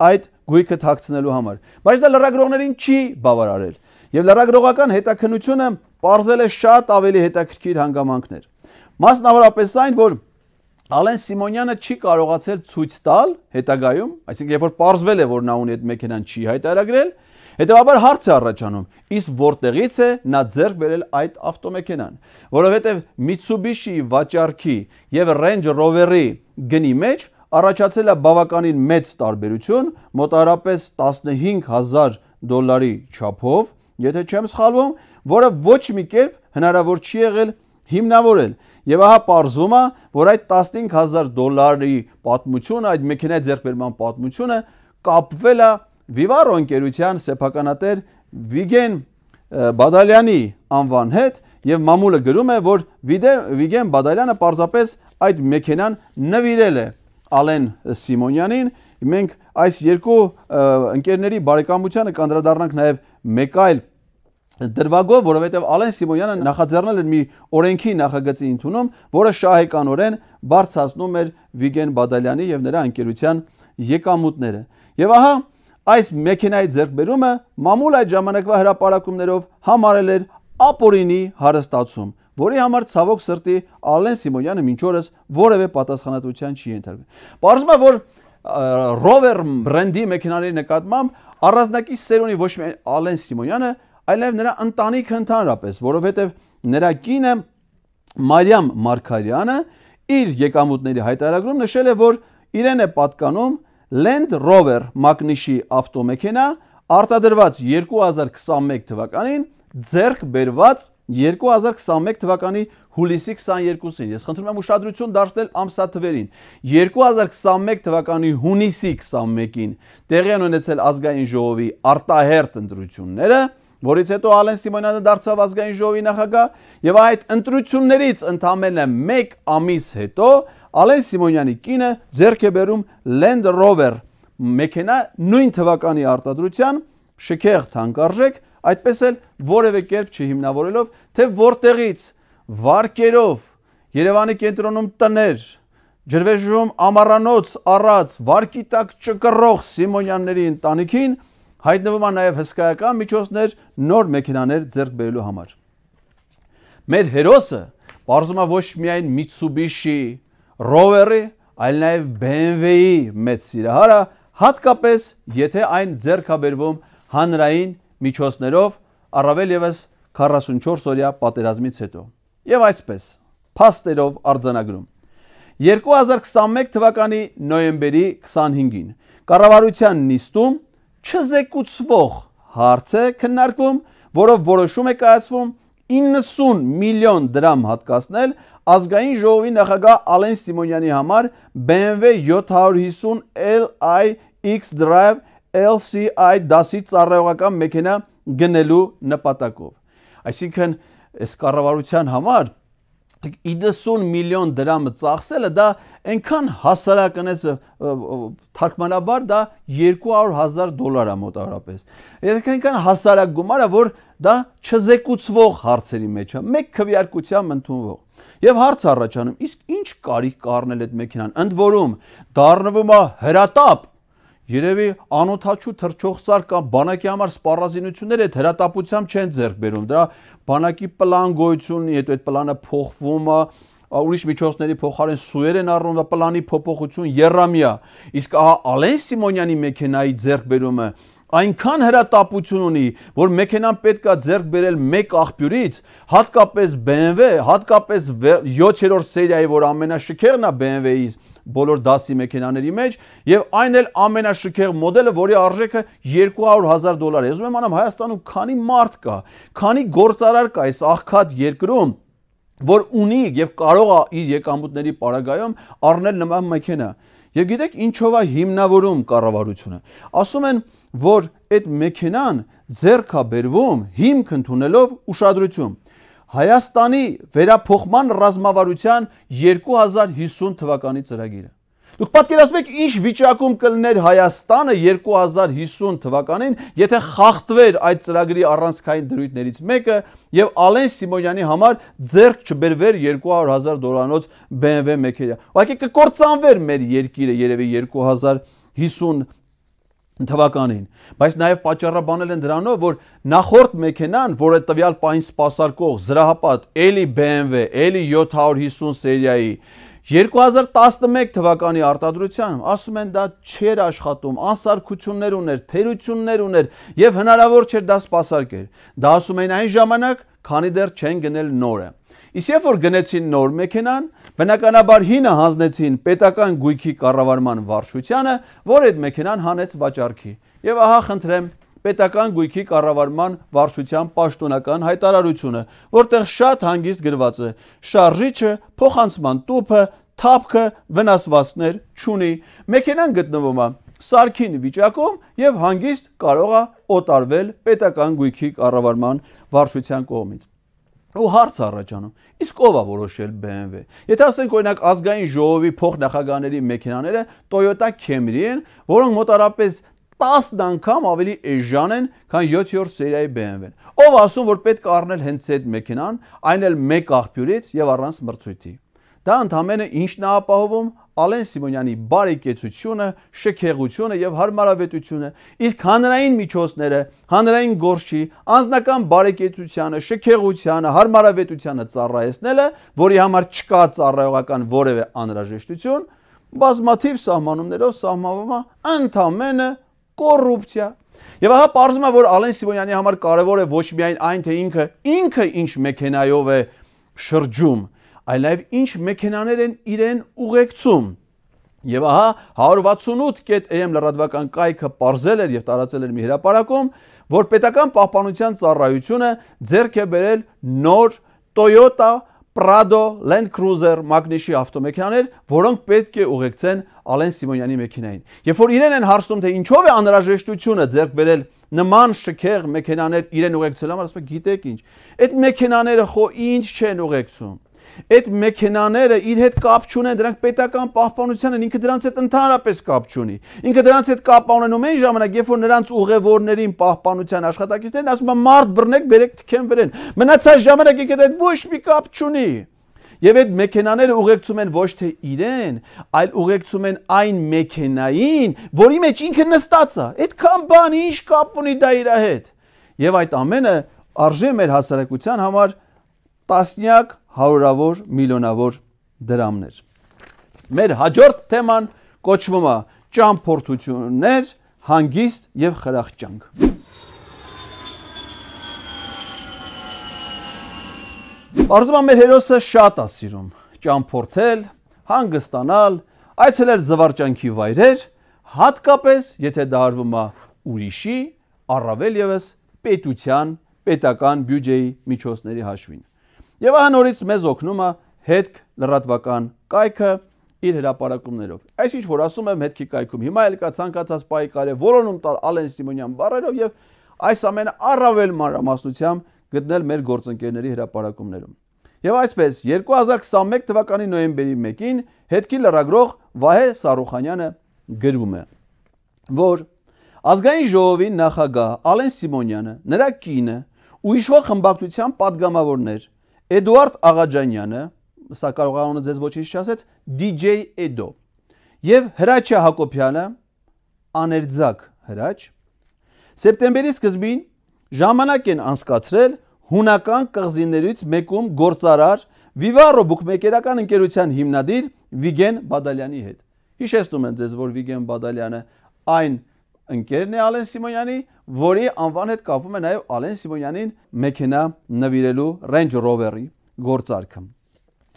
այդ գույքը թաքցնելու համար։ Բայց դա լրագրողներին չի բավարարել։ Եվ լրագրողական հետաքննությունը ողրել է շատ ավելի հետաքրքիր հանգամանքներ։ Մասնավորապես այն, որ Ալեն Սիմոնյանը չի կարողացել ցույց տալ հետագայում, այսինքն երբ որ ողրվել է, որ նա ունի այդ մեքենան չի հայտարարել, Հետևաբար հարց է առաջանում, իսկ որտեղից է նա ձեռք բերել այդ ավտոմեքենան, որովհետև Mitsubishi վաճառքի եւ Range Rover-ի գնի մեջ առաջացել է բավականին մեծ տարբերություն, մոտարապես 15000 դոլարի չափով, եթե չեմ սխալվում, որը ոչ մի կերպ հնարավոր չի եղել հիմնավորել։ Եվ ահա պարզվում է, որ այդ 15000 դոլարի պատմությունը, այդ մեքենայի ձեռքբերման պատմությունը կապվել է Վիվարո ընկերության սեփականատեր Վիգեն Բադալյանի անվան հետ եւ մամուլը գրում է, որ Վիգեն Բադալյանը պարզապես այդ մեքենան նվիրել է Ալեն Սիմոնյանին։ Մենք այս երկու ընկերների բարեկամությանը կանդրադառնանք նաեւ մեկ այլ դրվագով, որովհետև Ալեն Սիմոնյանը նախաձեռնել էր մի օրենքի նախագծի ընդունում, որը շահեկանորեն բարձրացնում էր Վիգեն Բադալյանի եւ նրա ընկերության եկամուտները։ Եվ ահա այս մեքենայի ձեռքբերումը մամուլ այդ ժամանակվա հրապարակումներով համարել էր ապօրինի հարստացում, որի համար ցավոք սրտի Ալեն Սիմոնյանը մինչ օրս որևէ պատասխանատվության չի ենթարկվել։ Պարզվում է, որ Rover բրենդի մեքենաների նկատմամբ առանձնակի սեր ունի ոչ միայն Ալեն Սիմոնյանը, այլև նրա ընտանիքը ընդհանրապես, որովհետև նրա կինը Մարիամ Մարկարյանը իր եկամուտների հայտարարում նշել է, որ իրեն է պատկանում Land Rover մակնիշի ավտոմեքենա արտադրված 2021 թվականին ձեռք բերված 2021 թվականի հուլիսի 22-ին։ Ես խնդրում եմ ուշադրություն դարձնել ամսաթվերին։ 2021 թվականի հունիսի 21-ին տեղի են ունեցել ազգային ժողովի արտահերտ ընտրությունները, որից հետո Ալեն Սիմոնյանը դարձավ ազգային ժողովի նախագահ եւ այդ ընտրություններից ընդամենը 1 ամիս հետո Ալեն Սիմոնյանի կինը ձեռք է բերում Land Rover մեքենա նույն թվականի արտադրության շքեղ թանկարժեք, այդպես էլ որևէ կերպ չհիմնավորելով, թե որտեղից վարկերով Երևանի կենտրոնում տներ, ջրվեժում ամառանոց առած վարկի տակ ճկռող Սիմոնյանների ընտանիքին հայտնվում է նաև հսկայական միջոցներ նոր մեքենաներ ձեռք բերելու համար։ Մեր հերոսը բարձում է ոչ միայն Mitsubishi Rover-ի, այլ նաև BMW-ի մեծ սիրահարը, հատկապես եթե այն ձեռքաբերվում հանրային միջոցներով, առավել եւս 44 օրյա պատերազմից հետո։ Եվ այսպես, փաստերով արձանագրում. 2021 թվականի նոյեմբերի 25-ին կառավարության նիստում չզեկուցվող հարց է քննարկվում, որով որոշում է կայացվում 90 միլիոն դրամ հատկացնել ազգային ժողովի նախագահ Ալեն Սիմոնյանի համար BMW 750 Li X-Drive LCI դասի ծառայողական մեքենա գնելու նպատակով։ Այսինքն, այս կառավարության համար 90 միլիոն դրամը ծախսելը դա այնքան հասարակ անես թարգմանաբար դա 200.000 դոլար է մոտավորապես։ Եթե այնքան հասարակ գումար է, որ դա չզեկուցվող հարցերի մեջ է, մեկ քվեարկությամբ ընդունվող։ Եվ հարց առաջանում, իսկ ինչ կարիք կառնել այդ մեքենան։ Ընդ որում դառնվում է հրատապ Երևի անօթաչու թրջող սար կամ բանակի համար սպառազինությունները այդ հրատապությամբ չեն ձեռք բերում։ Դրա բանակի պլան գոյություն ունի, հետո այդ պլանը փոխվում է, ուրիշ միջոցների փոխարեն սուեր են առնում, դա պլանի փոփոխություն երամիա։ Իսկ ահա Ալեն Սիմոնյանի մեքենայի ձեռք բերումը այնքան հրատապություն ունի, որ մեքենան պետքա ձեռք բերել մեկ աղբյուրից, հատկապես BMW, հատկապես 7-րդ սերիայի, որ ամենաշքերն է BMW-ից բոլոր դասի մեքենաների մեջ եւ այն էլ ամենաշքեղ մոդելը, որի արժեքը 200.000 դոլար է։ ուզում եմ անամ Հայաստանում քանի մարդ կա, քանի գործարար կա այս աղքատ երկրում, որ ունի եւ կարող է իր եկամուտների պարագայում առնել նման մեքենա։ Եվ գիտեք ինչով է հիմնավորում կառավարությունը։ Ասում են, որ այդ մեքենան ձեռքա բերվում հիմք ընդունելով ուշադրություն։ Հայաստանի վերափոխման ռազմավարության 2050 թվականի ծրագիրը։ Դուք պատկերացնում եք ինչ վիճակում կլներ Հայաստանը 2050 թվականին, եթե խախտվեր այդ ծրագրի առանցքային դրույթներից մեկը եւ Ալեն Սիմոնյանի համար ձեռք չբերվեր 200.000 դոլարանոց BMW մեքենա։ Ուղղակի կկործանվեր մեր երկիրը երևի 2050 թվականին, բայց նաև պատճառաբանել են դրանով, որ նախորդ մեքենան, որը տվյալ պայն սպասարկող զրահապատ էլի BMW, էլի 750 սերիայի 2011 թվականի արտադրության, ասում են դա չէր աշխատում, անսարքություններ ուներ, թերություններ ուներ եւ հնարավոր չէր դա սպասարկել։ Դա ասում էին այն ժամանակ, քանի դեռ չեն գնել նորը։ Իսկ երբ որ գնեցին նոր մեքենան, բնականաբար հինը հանձնեցին պետական գույքի կառավարման վարչությանը, որ այդ մեքենան հանեց վաճառքի։ Եվ ահա խնդրեմ պետական գույքի կառավարման վարչության պաշտոնական հայտարարությունը, որտեղ շատ հանգիստ գրված է. շարժիչը, փոխանցման տուփը, թափքը վնասվածքներ չունի։ Մեքենան գտնվում է սարքին վիճակում եւ հանգիստ կարող է օտարվել պետական գույքի կառավարման վարչության կողմից ու հարց առաջանում իսկ ով է որոշել BMW եթե ասենք օրինակ ազգային ժողովի փոխնախագահաների մեքենաները Toyota Camry են որոնք մոտարապես 10 անգամ ավելի էժան են, քան 7-րդ սերիայի BMW-ն։ Ով ասում, որ պետք է առնել հենց այդ մեքենան, այն էլ մեկ աղբյուրից եւ առանց մրցույթի։ Դա ընդհանրապես ինչն է ապահովում Ալեն Սիմոնյանի բարեկեցությունը, շքեղությունը եւ հարմարավետությունը, իսկ հանրային միջոցները, հանրային գործի, անձնական բարեկեցությանը, շքեղությանը, հարմարավետությանը ծառայեցնելը, որի համար չկա ծառայողական որևէ անհրաժեշտություն, բազմաթիվ սահմանումներով սահմանվում է ընդամենը կոռուպցիա։ Եվ ահա պարզվում է, որ Ալեն Սիմոնյանի համար կարևոր է ոչ միայն այն, թե ինքը ինքը ինչ մեքենայով է շրջում, այլ նաև ինչ մեքենաներ են իրեն ուղեկցում։ Եվ ահա 168.am լրատվական կայքը ողրզել էր եւ տարածել էր մի հրապարակում, որ պետական պահպանության ծառայությունը ձեռք է բերել նոր Toyota Prado, Land Cruiser, Magnishi ավտոմեքենաներ, որոնք պետք է ուղեկցեն Ալեն Սիմոնյանի մեքենային։ Երբ որ իրեն են հարցնում, թե ինչով է անհրաժեշտությունը ձեռք բերել նման շքեղ մեքենաներ իրեն ուղեկցելու համար, ասում է, գիտեք ինչ, այդ մեքենաները խո ինչ չեն ուղեկցում այդ մեքենաները իր հետ կապ չունեն, դրանք պետական պահպանության են, ինքը դրանց հետ ընդհանրապես կապ չունի։ Ինքը դրանց հետ կապ ունենում այն ժամանակ, երբ որ նրանց ուղևորներին պահպանության աշխատակիցներն ասում են մարդ բռնեք, բերեք թքեն վրեն։ Մնացած ժամանակ ինքը դա ոչ մի կապ չունի։ Եվ այդ մեքենաները ուղեկցում են ոչ թե իրեն, այլ ուղեկցում են այն մեքենային, որի մեջ ինքը նստած է։ Այդքան բան ինչ կապ ունի դա իր հետ։ Եվ այդ ամենը արժե մեր հասարակության համար տասնյակ հարյուրավոր միլիոնավոր դրամներ։ Մեր հաջորդ թեման կոչվում է ճամփորդություններ, հանգիստ եւ խրախճանք։ Արզում եմ մեր հերոսը շատ է սիրում ճամփորդել, հանգստանալ, այցելել զվարճանքի վայրեր, հատկապես եթե դա արվում է ուրիշի, առավել եւս պետության, պետական բյուջեի միջոցների հաշվին։ Եվ ահա նորից մեզ օգնում է հետք լրատվական կայքը իր հրապարակումներով։ Այս ինչ որ ասում եմ հետքի կայքում, հիմա էլ կա ցանկացած պայքար է որոնում տալ Ալեն Սիմոնյան բարերով եւ այս ամենը առավել մանրամասնությամբ գտնել մեր գործընկերների հրապարակումներում։ Եվ այսպես 2021 թվականի նոյեմբերի 1-ին հետքի լրագրող Վահե Սարուխանյանը գրում է, որ ազգային ժողովի նախագահ Ալեն Սիմոնյանը, նրա կինը ու իշխող խմբակցության падգամավորներ Էդուարդ Աղաջանյանը, սա կարող անունը ձեզ ոչինչ չասեց, DJ Edo եւ Հրաչյա Հակոբյանը, աներձակ Հրաչ, սեպտեմբերի սկզբին ժամանակ են անցկացրել հունական կղզիներից մեկում գործարար Վիվարո բուկմեկերական ընկերության հիմնադիր Վիգեն Բադալյանի հետ։ Հիշեցնում եմ ձեզ, որ Վիգեն Բադալյանը այն ընկերն է Ալեն Սիմոնյանի, որի անվան հետ կապվում է նաև Ալեն Սիմոնյանին մեքենա նվիրելու Range Rover-ի գործարքը։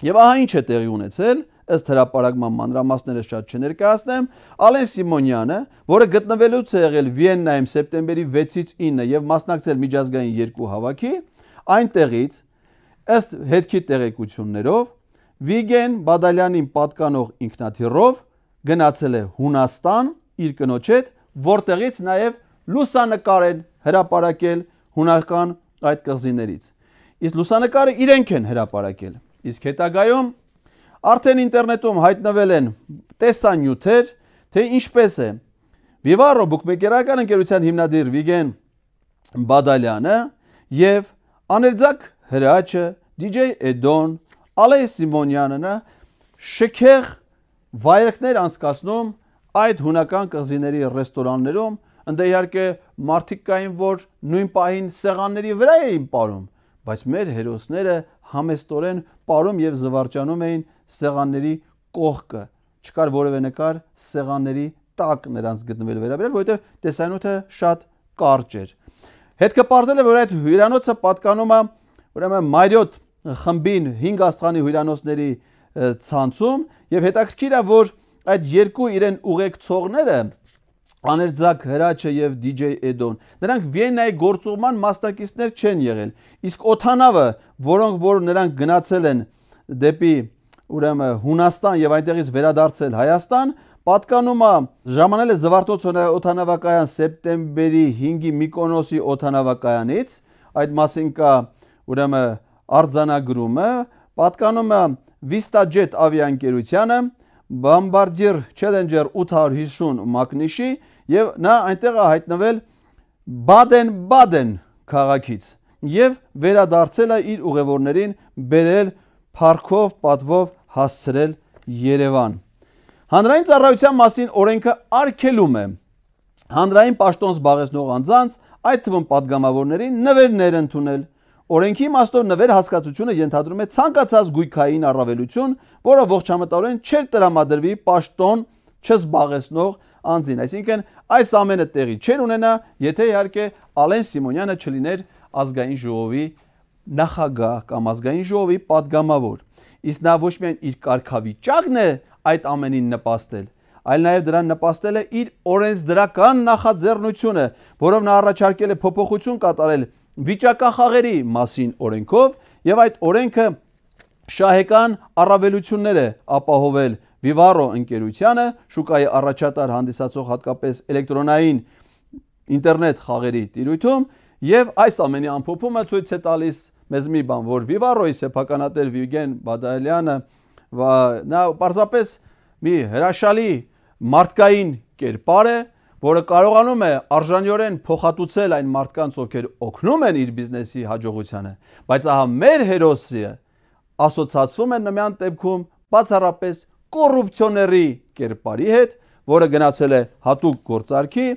Եվ ահա ինչ է տեղի ունեցել, ըստ հրապարակման մանրամասները շատ չներկայացնեմ, Ալեն Սիմոնյանը, որը գտնվելուց է եղել Վիեննայում սեպտեմբերի 6-ից 9 եւ մասնակցել միջազգային երկու հավաքի, այնտեղից ըստ հետքի տեղեկություններով Վիգեն Բադալյանին պատկանող ինքնաթիռով գնացել է Հունաստան իր կնոջ հետ որտեղից նաև լուսանկար են հրապարակել հունական այդ կղզիներից։ Իսկ լուսանկարը իրենք են հրապարակել։ Իսկ հետագայում արդեն ինտերնետում հայտնվել են տեսանյութեր, թե ինչպես է Vivaro բուկմեկերական ընկերության հիմնադիր Վիգեն Բադալյանը եւ աներձակ հրաչը DJ Edon Ալե Սիմոնյանը շքեղ վայրկներ անցկացնում այդ հունական կղզիների ռեստորաններում, ընդ իհարկե մարդիկ կային, որ նույն պահին սեղանների վրա էին ապարում, բայց մեր հերոսները համեստորեն ապարում եւ զվարճանում էին սեղանների կողքը։ Չկար որևէ նկար սեղանների տակ նրանց գտնվել վերաբերել, որովհետեւ տեսանյութը շատ կարճ էր։ Հետքը ողջել է, որ այդ հյուրանոցը պատկանում է ուրեմն Մարիոտ խմբին 5 աստղանի հյուրանոցների ցանցում եւ հետաքրքիր է որ այդ երկու իրեն ուղեկցողները Աներձակ Հրաչը եւ DJ Էդոն նրանք Վիեննայի գործուղման մասնակիցներ չեն եղել իսկ Օթանավը որոնք որ նրանք գնացել են դեպի ուրեմն Հունաստան եւ այնտեղից վերադարձել Հայաստան պատկանում է ժամանել է Զվարթոց օթանավակայան սեպտեմբերի 5-ի Միկոնոսի օթանավակայանից այդ մասին կա ուրեմն արձանագրումը պատկանում է VistaJet ավիաընկերությանը Bombardier Challenger 850 մակնիշի եւ նա այնտեղ է հայտնվել Baden-Baden քաղաքից եւ վերադարձել է իր ուղևորներին բերել փառքով պատվով հասցրել Երևան։ Հանրային ծառայության մասին օրենքը արգելում է հանրային պաշտոն զբաղեցնող անձանց, այդ թվում падգամավորներին նվերներ ընդունել, Օրենքի իմաստով նվեր հասկացությունը ենթադրում է ցանկացած գույքային առավելություն, որը ողջամտորեն չէր տրամադրվի պաշտոն չզբաղեցնող անձին։ Այսինքն այս ամենը տեղի չեր ունենա, եթե իհարկե Ալեն Սիմոնյանը չլիներ ազգային ժողովի նախագահ կամ ազգային ժողովի падգամավոր։ Իսկ նա ոչ միայն իր կարգավիճակն է այդ ամենին նպաստել, այլ նաև դրան նպաստել է իր օրենսդրական նախաձեռնությունը, որով նա առաջարկել է փոփոխություն կատարել վիճակախաղերի մասին օրենքով եւ այդ օրենքը շահեկան առավելություններ է ապահովել. Vivaro ընկերությանը շուկայի առաջատար հանդիսացող հատկապես էլեկտրոնային ինտերնետ խաղերի տիրույթում եւ այս ամենի ամփոփումը ցույց է տալիս մեզ մի բան որ Vivaro-ի սեփականատեր Վիգեն Բադալյանը նա պարզապես մի հրաշալի մարդկային կերպար է որը կարողանում է արժանյորեն փոխհատուցել այն մարդկանց, ովքեր օգնում են իր բիզնեսի հաջողությանը, բայց ահա մեր հերոսը ասոցացվում է նման դեպքում բացառապես կոռուպցիոների կերպարի հետ, որը գնացել է հատուկ գործարքի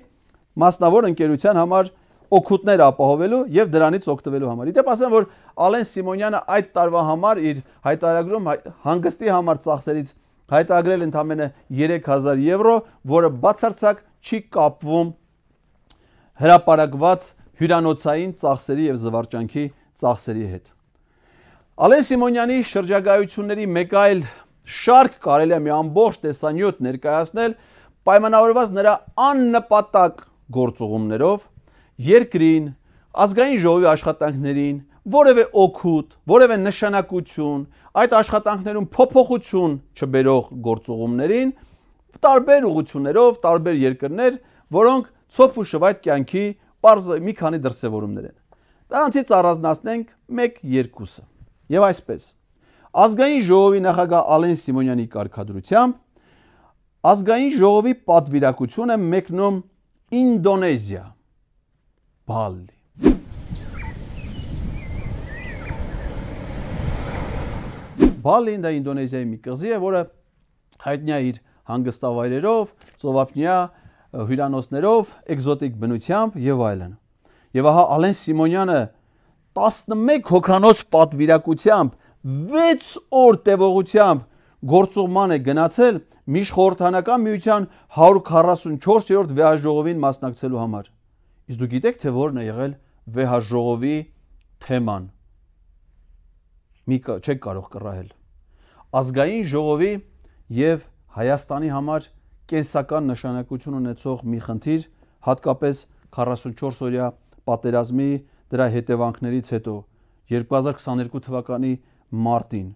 մասնավոր ընկերության համար օգուտներ ապահովելու եւ դրանից օգտվելու համար։ Իդեպ ասեմ, որ Ալեն Սիմոնյանը այդ տարվա համար իր հայտարարագրում հանգստի համար ծախսերից հայտարարել ընդամենը 3000 եվրո, որը բացարձակ չի կապվում հրապարակված հյուրանոցային ծախսերի եւ զվարճանքի ծախսերի հետ։ Ալեն Սիմոնյանի շրջագայությունների մեկ այլ շարք կարելի է մի ամբողջ տեսանյութ ներկայացնել պայմանավորված նրա աննպատակ գործողումներով երկրին, ազգային ժողովի աշխատանքներին, որևէ օգուտ, որևէ նշանակություն, այդ աշխատանքներում փոփոխություն չբերող գործողումներին տարբեր ուղություններով, տարբեր երկրներ, որոնք ցոփ ու շվայտ կյանքի པարզ մի քանի դրսևորումներ են։ Դրանցից առանձնացնենք 1-2-ը։ Եվ այսպես։ Ազգային ժողովի նախագահ Ալեն Սիմոնյանի կարգադրությամբ ազգային ժողովի պատվիրակությունը մեկնում Ինդոնեզիա։ Բալի։ Բալին դա Ինդոնեզիայի մի կղզի է, որը հայտնի է իր հանգստավայրերով, ծովափնյա հյուրանոցներով, էկզոտիկ բնությամբ եւ այլն։ Եվ ահա Ալեն Սիմոնյանը 11 հոկանոց պատվիրակությամբ 6 օր տևողությամբ գործուղման է գնացել միջխորհրդանական միության 144-րդ վեհաժողովին մասնակցելու համար։ Իսկ դու գիտեք թե որն է եղել վեհաժողովի թեման։ Մի չեք կարող կռահել։ Ազգային ժողովի եւ Հայաստանի համար կենսական նշանակություն ունեցող մի խնդիր, հատկապես 44 օրյա պատերազմի դրա հետևանքներից հետո 2022 թվականի մարտին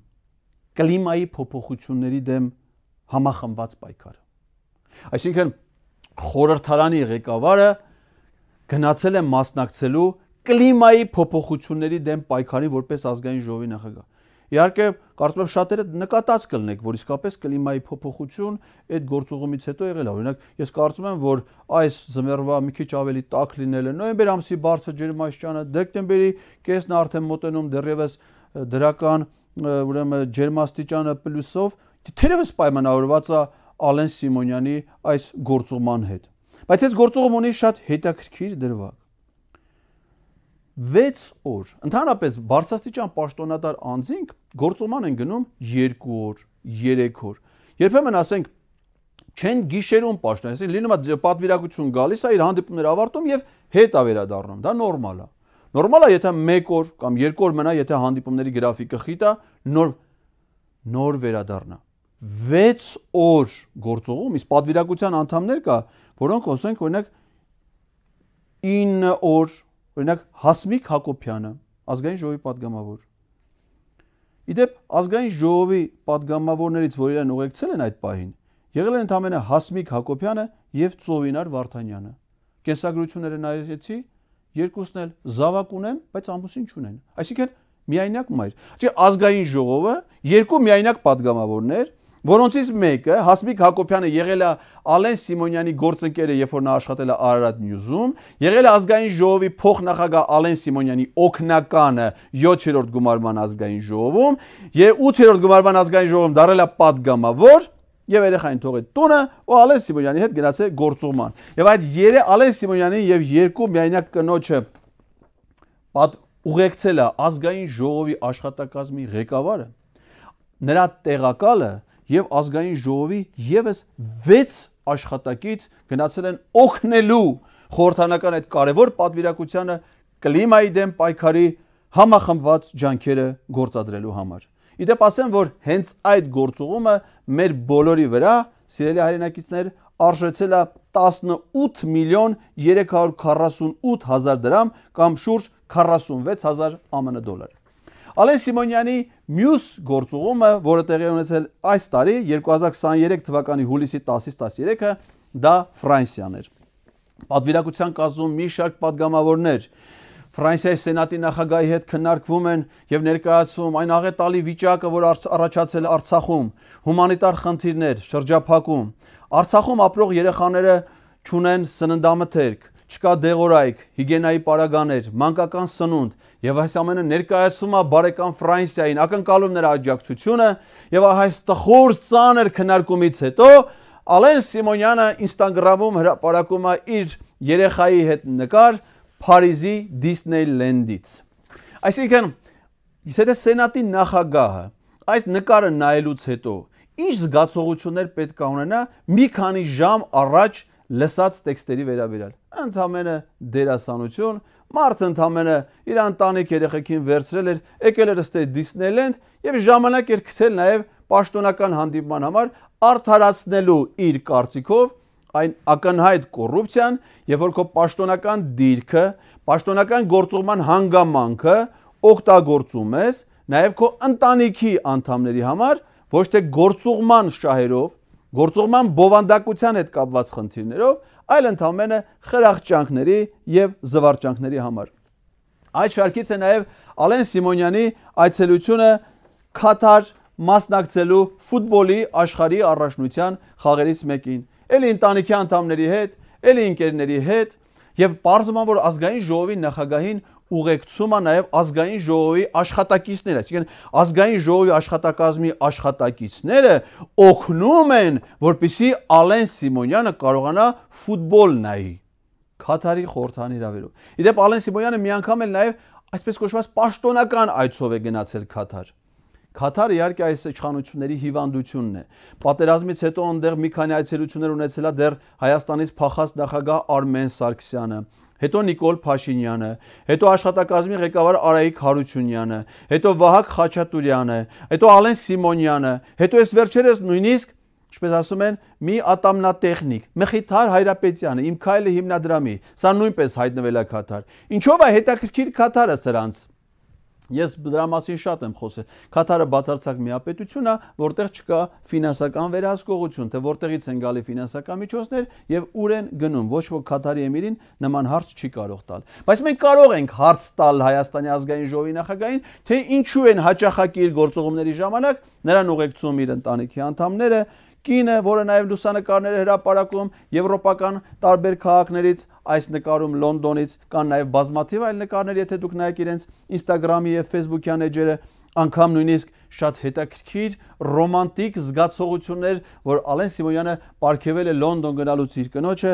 կլիմայի փոփոխությունների դեմ համախմբված պայքար։ Այսինքն խորհրդարանի ղեկավարը գնացել է մասնակցելու կլիմայի փոփոխությունների դեմ պայքարի որպես ազգային ժողովի նախագահ։ Իհարկե, կարծում եմ շատերը նկատած կլինեք, որ իսկապես կլիմայի փոփոխություն այդ գործուղումից հետո եղել է։ Օրինակ, ես կարծում եմ, որ այս զմերվա մի քիչ ավելի տաք լինելը, նոյեմբեր ամսի բարձր ջերմաստիճանը, դեկտեմբերի կեսն արդեն մոտենում դեռևս դրական ուրեմն ջերմաստիճանը պլյուսով թերևս պայմանավորված է Ալեն Սիմոնյանի այս գործուղման հետ։ Բայց այս գործուղում ունի շատ հետաքրքիր դրվագ 6 օր։ Ընդհանրապես բարձրաստիճան պաշտոնատար անձինք գործոման են գնում 2 օր, 3 օր։ Երբեմն ասենք չեն գիշերում պաշտոն, այսինքն լինում է պատվիրակություն գալիս է իր հանդիպումները ավարտում եւ հետ է վերադառնում։ Դա նորմալ է։ Նորմալ է, եթե 1 օր կամ 2 օր մնա, եթե հանդիպումների գրաֆիկը խիտ է, նոր նոր վերադառնա։ 6 օր գործողում, իսկ պատվիրակության անդամներ կա, որոնք ասենք օրինակ 9 օր օրինակ Հասմիկ Հակոբյանը, ազգային ժողովի падգամավոր։ Իդեպ ազգային ժողովի падգամավորներից, որ իրեն ուղեկցել են այդ պահին, եղել են ընդամենը Հասմիկ Հակոբյանը եւ Ծովինար Վարդանյանը։ Կենսագրությունները նայեցի, երկուսն էլ զավակ ունեն, բայց ամուսին չունեն։ Այսինքն միայնակ մայր։ Չէ ազգային ժողովը երկու միայնակ падգամավորներ որոնցից մեկը Հասմիկ Հակոբյանը եղել է Ալեն Սիմոնյանի գործընկերը, երբ որ նա աշխատել է Արարատ News-ում, եղել է ազգային ժողովի փոխնախագահ Ալեն Սիմոնյանի օկնականը 7-րդ գումարման ազգային ժողովում, եւ 8-րդ գումարման ազգային ժողովում դարել է падգամավոր եւ երեխային թողել տունը ու Ալեն Սիմոնյանի հետ գնացել գործուղման։ Եվ այդ 3 Ալեն Սիմոնյանին եւ երկու միայնակ կնոջը պատ ուղեկցել է ազգային ժողովի աշխատակազմի ղեկավարը։ Նրա տեղակալը եւ ազգային ժողովի եւս 6 աշխատակից գնացել են օգնելու խորհրդանական այդ կարևոր պատվիրակությանը կլիմայի դեմ պայքարի համախմբված ջանքերը գործադրելու համար։ Իդեպ ասեմ, որ հենց այդ գործողումը մեր բոլորի վրա, սիրելի հայրենակիցներ, արժեցել է 18 միլիոն 348 հազար դրամ կամ շուրջ 46000 ԱՄՆ դոլար։ Ալեն Սիմոնյանի մյուս գործողումը, որը տեղի ունեցել այս տարի 2023 թվականի հուլիսի 10-ից 13-ը, դա Ֆրանսիան էր։ Պատվիրակության կազմում մի շարք падգամավորներ Ֆրանսիայի սենատի նախագահի հետ քննարկվում են եւ ներկայացվում այն աղետալի վիճակը, որ առաջացել Արցախում, հումանիտար խնդիրներ, շրջափակում։ Արցախում ապրող երեխաները ճունեն սննդամթերք, չկա դեղորայք, հիգիենայի պարագաներ, մանկական սնունդ եւ այս ամենը ներկայացում է բարեկամ Ֆրանսիային, ակնկալում նրա աջակցությունը եւ այս տխուր ծանր քննարկումից հետո Ալեն Սիմոնյանը Instagram-ում հրապարակում է իր երեխայի հետ նկար Փարիզի Դիսնեյլենդից։ Այսինքն, եթե սենատի նախագահը այս նկարը նայելուց հետո ինչ զգացողություններ պետք է ունենա մի քանի ժամ առաջ լսած տեքստերի վերաբերյալ ընդամենը դերասանություն, մարդը ընդամենը իր ընտանիք երեխեքին վերցրել էր, եկել էր ըստ Դիսնեյլենդ եւ ժամանակ էր գտել նաեւ պաշտոնական հանդիպման համար արդարացնելու իր կարծիքով այն ակնհայտ կոռուպցիան, եւ որ քո պաշտոնական դիրքը, պաշտոնական գործողման հանգամանքը օգտագործում ես նաեւ քո ընտանիքի անդամների համար ոչ թե գործողման շահերով, գործողման բովանդակության հետ կապված խնդիրներով, այլ ընդամենը խրախճանքների եւ զվարճանքների համար։ Այդ շարքից է նաեւ Ալեն Սիմոնյանի այցելությունը Կաթար մասնակցելու ֆուտբոլի աշխարհի առաջնության խաղերից մեկին։ Էլի ընտանիքի անդամների հետ, էլի ընկերների հետ եւ պարզման որ ազգային ժողովի նախագահին ուղեկցում է նաև ազգային ժողովի աշխատակիցները, այսինքն ազգային ժողովի աշխատակազմի աշխատակիցները օգնում են, որպիսի Ալեն Սիմոնյանը կարողանա ֆուտբոլ նայի Կաթարի խորհրդանի իրավերով։ Իդեպ Ալեն Սիմոնյանը մի անգամ էլ նաև այսպես կոչված պաշտոնական այցով է գնացել Կաթար։ Կաթարը իհարկե այս իշխանությունների հիվանդությունն է։ Պատերազմից հետո այնտեղ մի քանի այցելություններ ունեցել է դեռ Հայաստանից փախած նախագահ Արմեն Սարգսյանը հետո Նիկոլ Փաշինյանը, հետո աշխատակազմի ղեկավար Արայիկ Հարությունյանը, հետո Վահագ Խաչատուրյանը, հետո Ալեն Սիմոնյանը, հետո այս վերջերս նույնիսկ ինչպես ասում են, մի ատամնատեխնիկ, Մխիթար Հայրապետյանը, իմ քայլը հիմնադրամի, սա նույնպես հայտնվել է Կաթար։ Ինչով է հետաքրքիր Կաթարը սրանց։ Ես դրա մասին շատ եմ խոսել։ Կատարը բացարձակ միապետություն է, որտեղ չկա ֆինանսական վերահսկողություն, թե որտեղից են գալի ֆինանսական միջոցներ եւ ուր են գնում։ Ոչ ոք Կատարի էմիրին նման հարց չի կարող տալ։ Բայց մենք կարող ենք հարց տալ Հայաստանի ազգային ժողովի նախագահին, թե ինչու են հաճախակի իր գործողումների ժամանակ նրան ուղեկցում իր ընտանիքի անդամները, կինը, որը նաև լուսանկարներ է հրապարակում եվրոպական տարբեր քաղաքներից, այս նկարում Լոնդոնից, կան նաև բազմաթիվ այլ նկարներ, եթե դուք նայեք իրենց Instagram-ի եւ Facebook-յան էջերը, անգամ նույնիսկ շատ հետաքրքիր ռոմանտիկ զգացողություններ, որ Ալեն Սիմոնյանը ապարգևել է Լոնդոն գնալուց իր կնոջը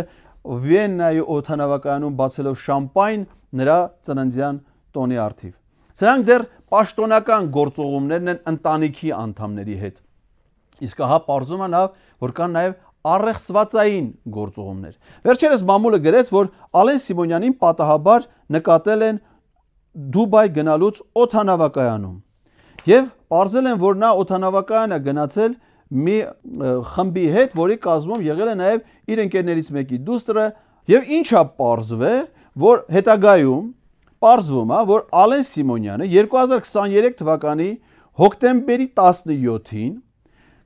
Վիեննայի օթանավակայանում բացելով շամպայն նրա ծննդյան տոնի արդիվ։ Սրանք դեռ պաշտոնական գործողումներն են ընտանիքի անդամների հետ Իսկ ահա parzuma նա որ կան նաև առեղծվածային գործողումներ։ Վերջերս մամուլը գրեց, որ Ալեն Սիմոնյանին պատահաբար նկատել են Դուբայ գնալուց օթանավակայանում։ Եվ ողրել են, որ նա օթանավակայանը գնացել մի խմբի հետ, որի կազմում եղել է նաև իր ընկերներից մեկի դուստրը, եւ ինչա ողրզվե, որ հետագայում ողրզվում է, որ Ալեն Սիմոնյանը 2023 թվականի հոկտեմբերի 17-ին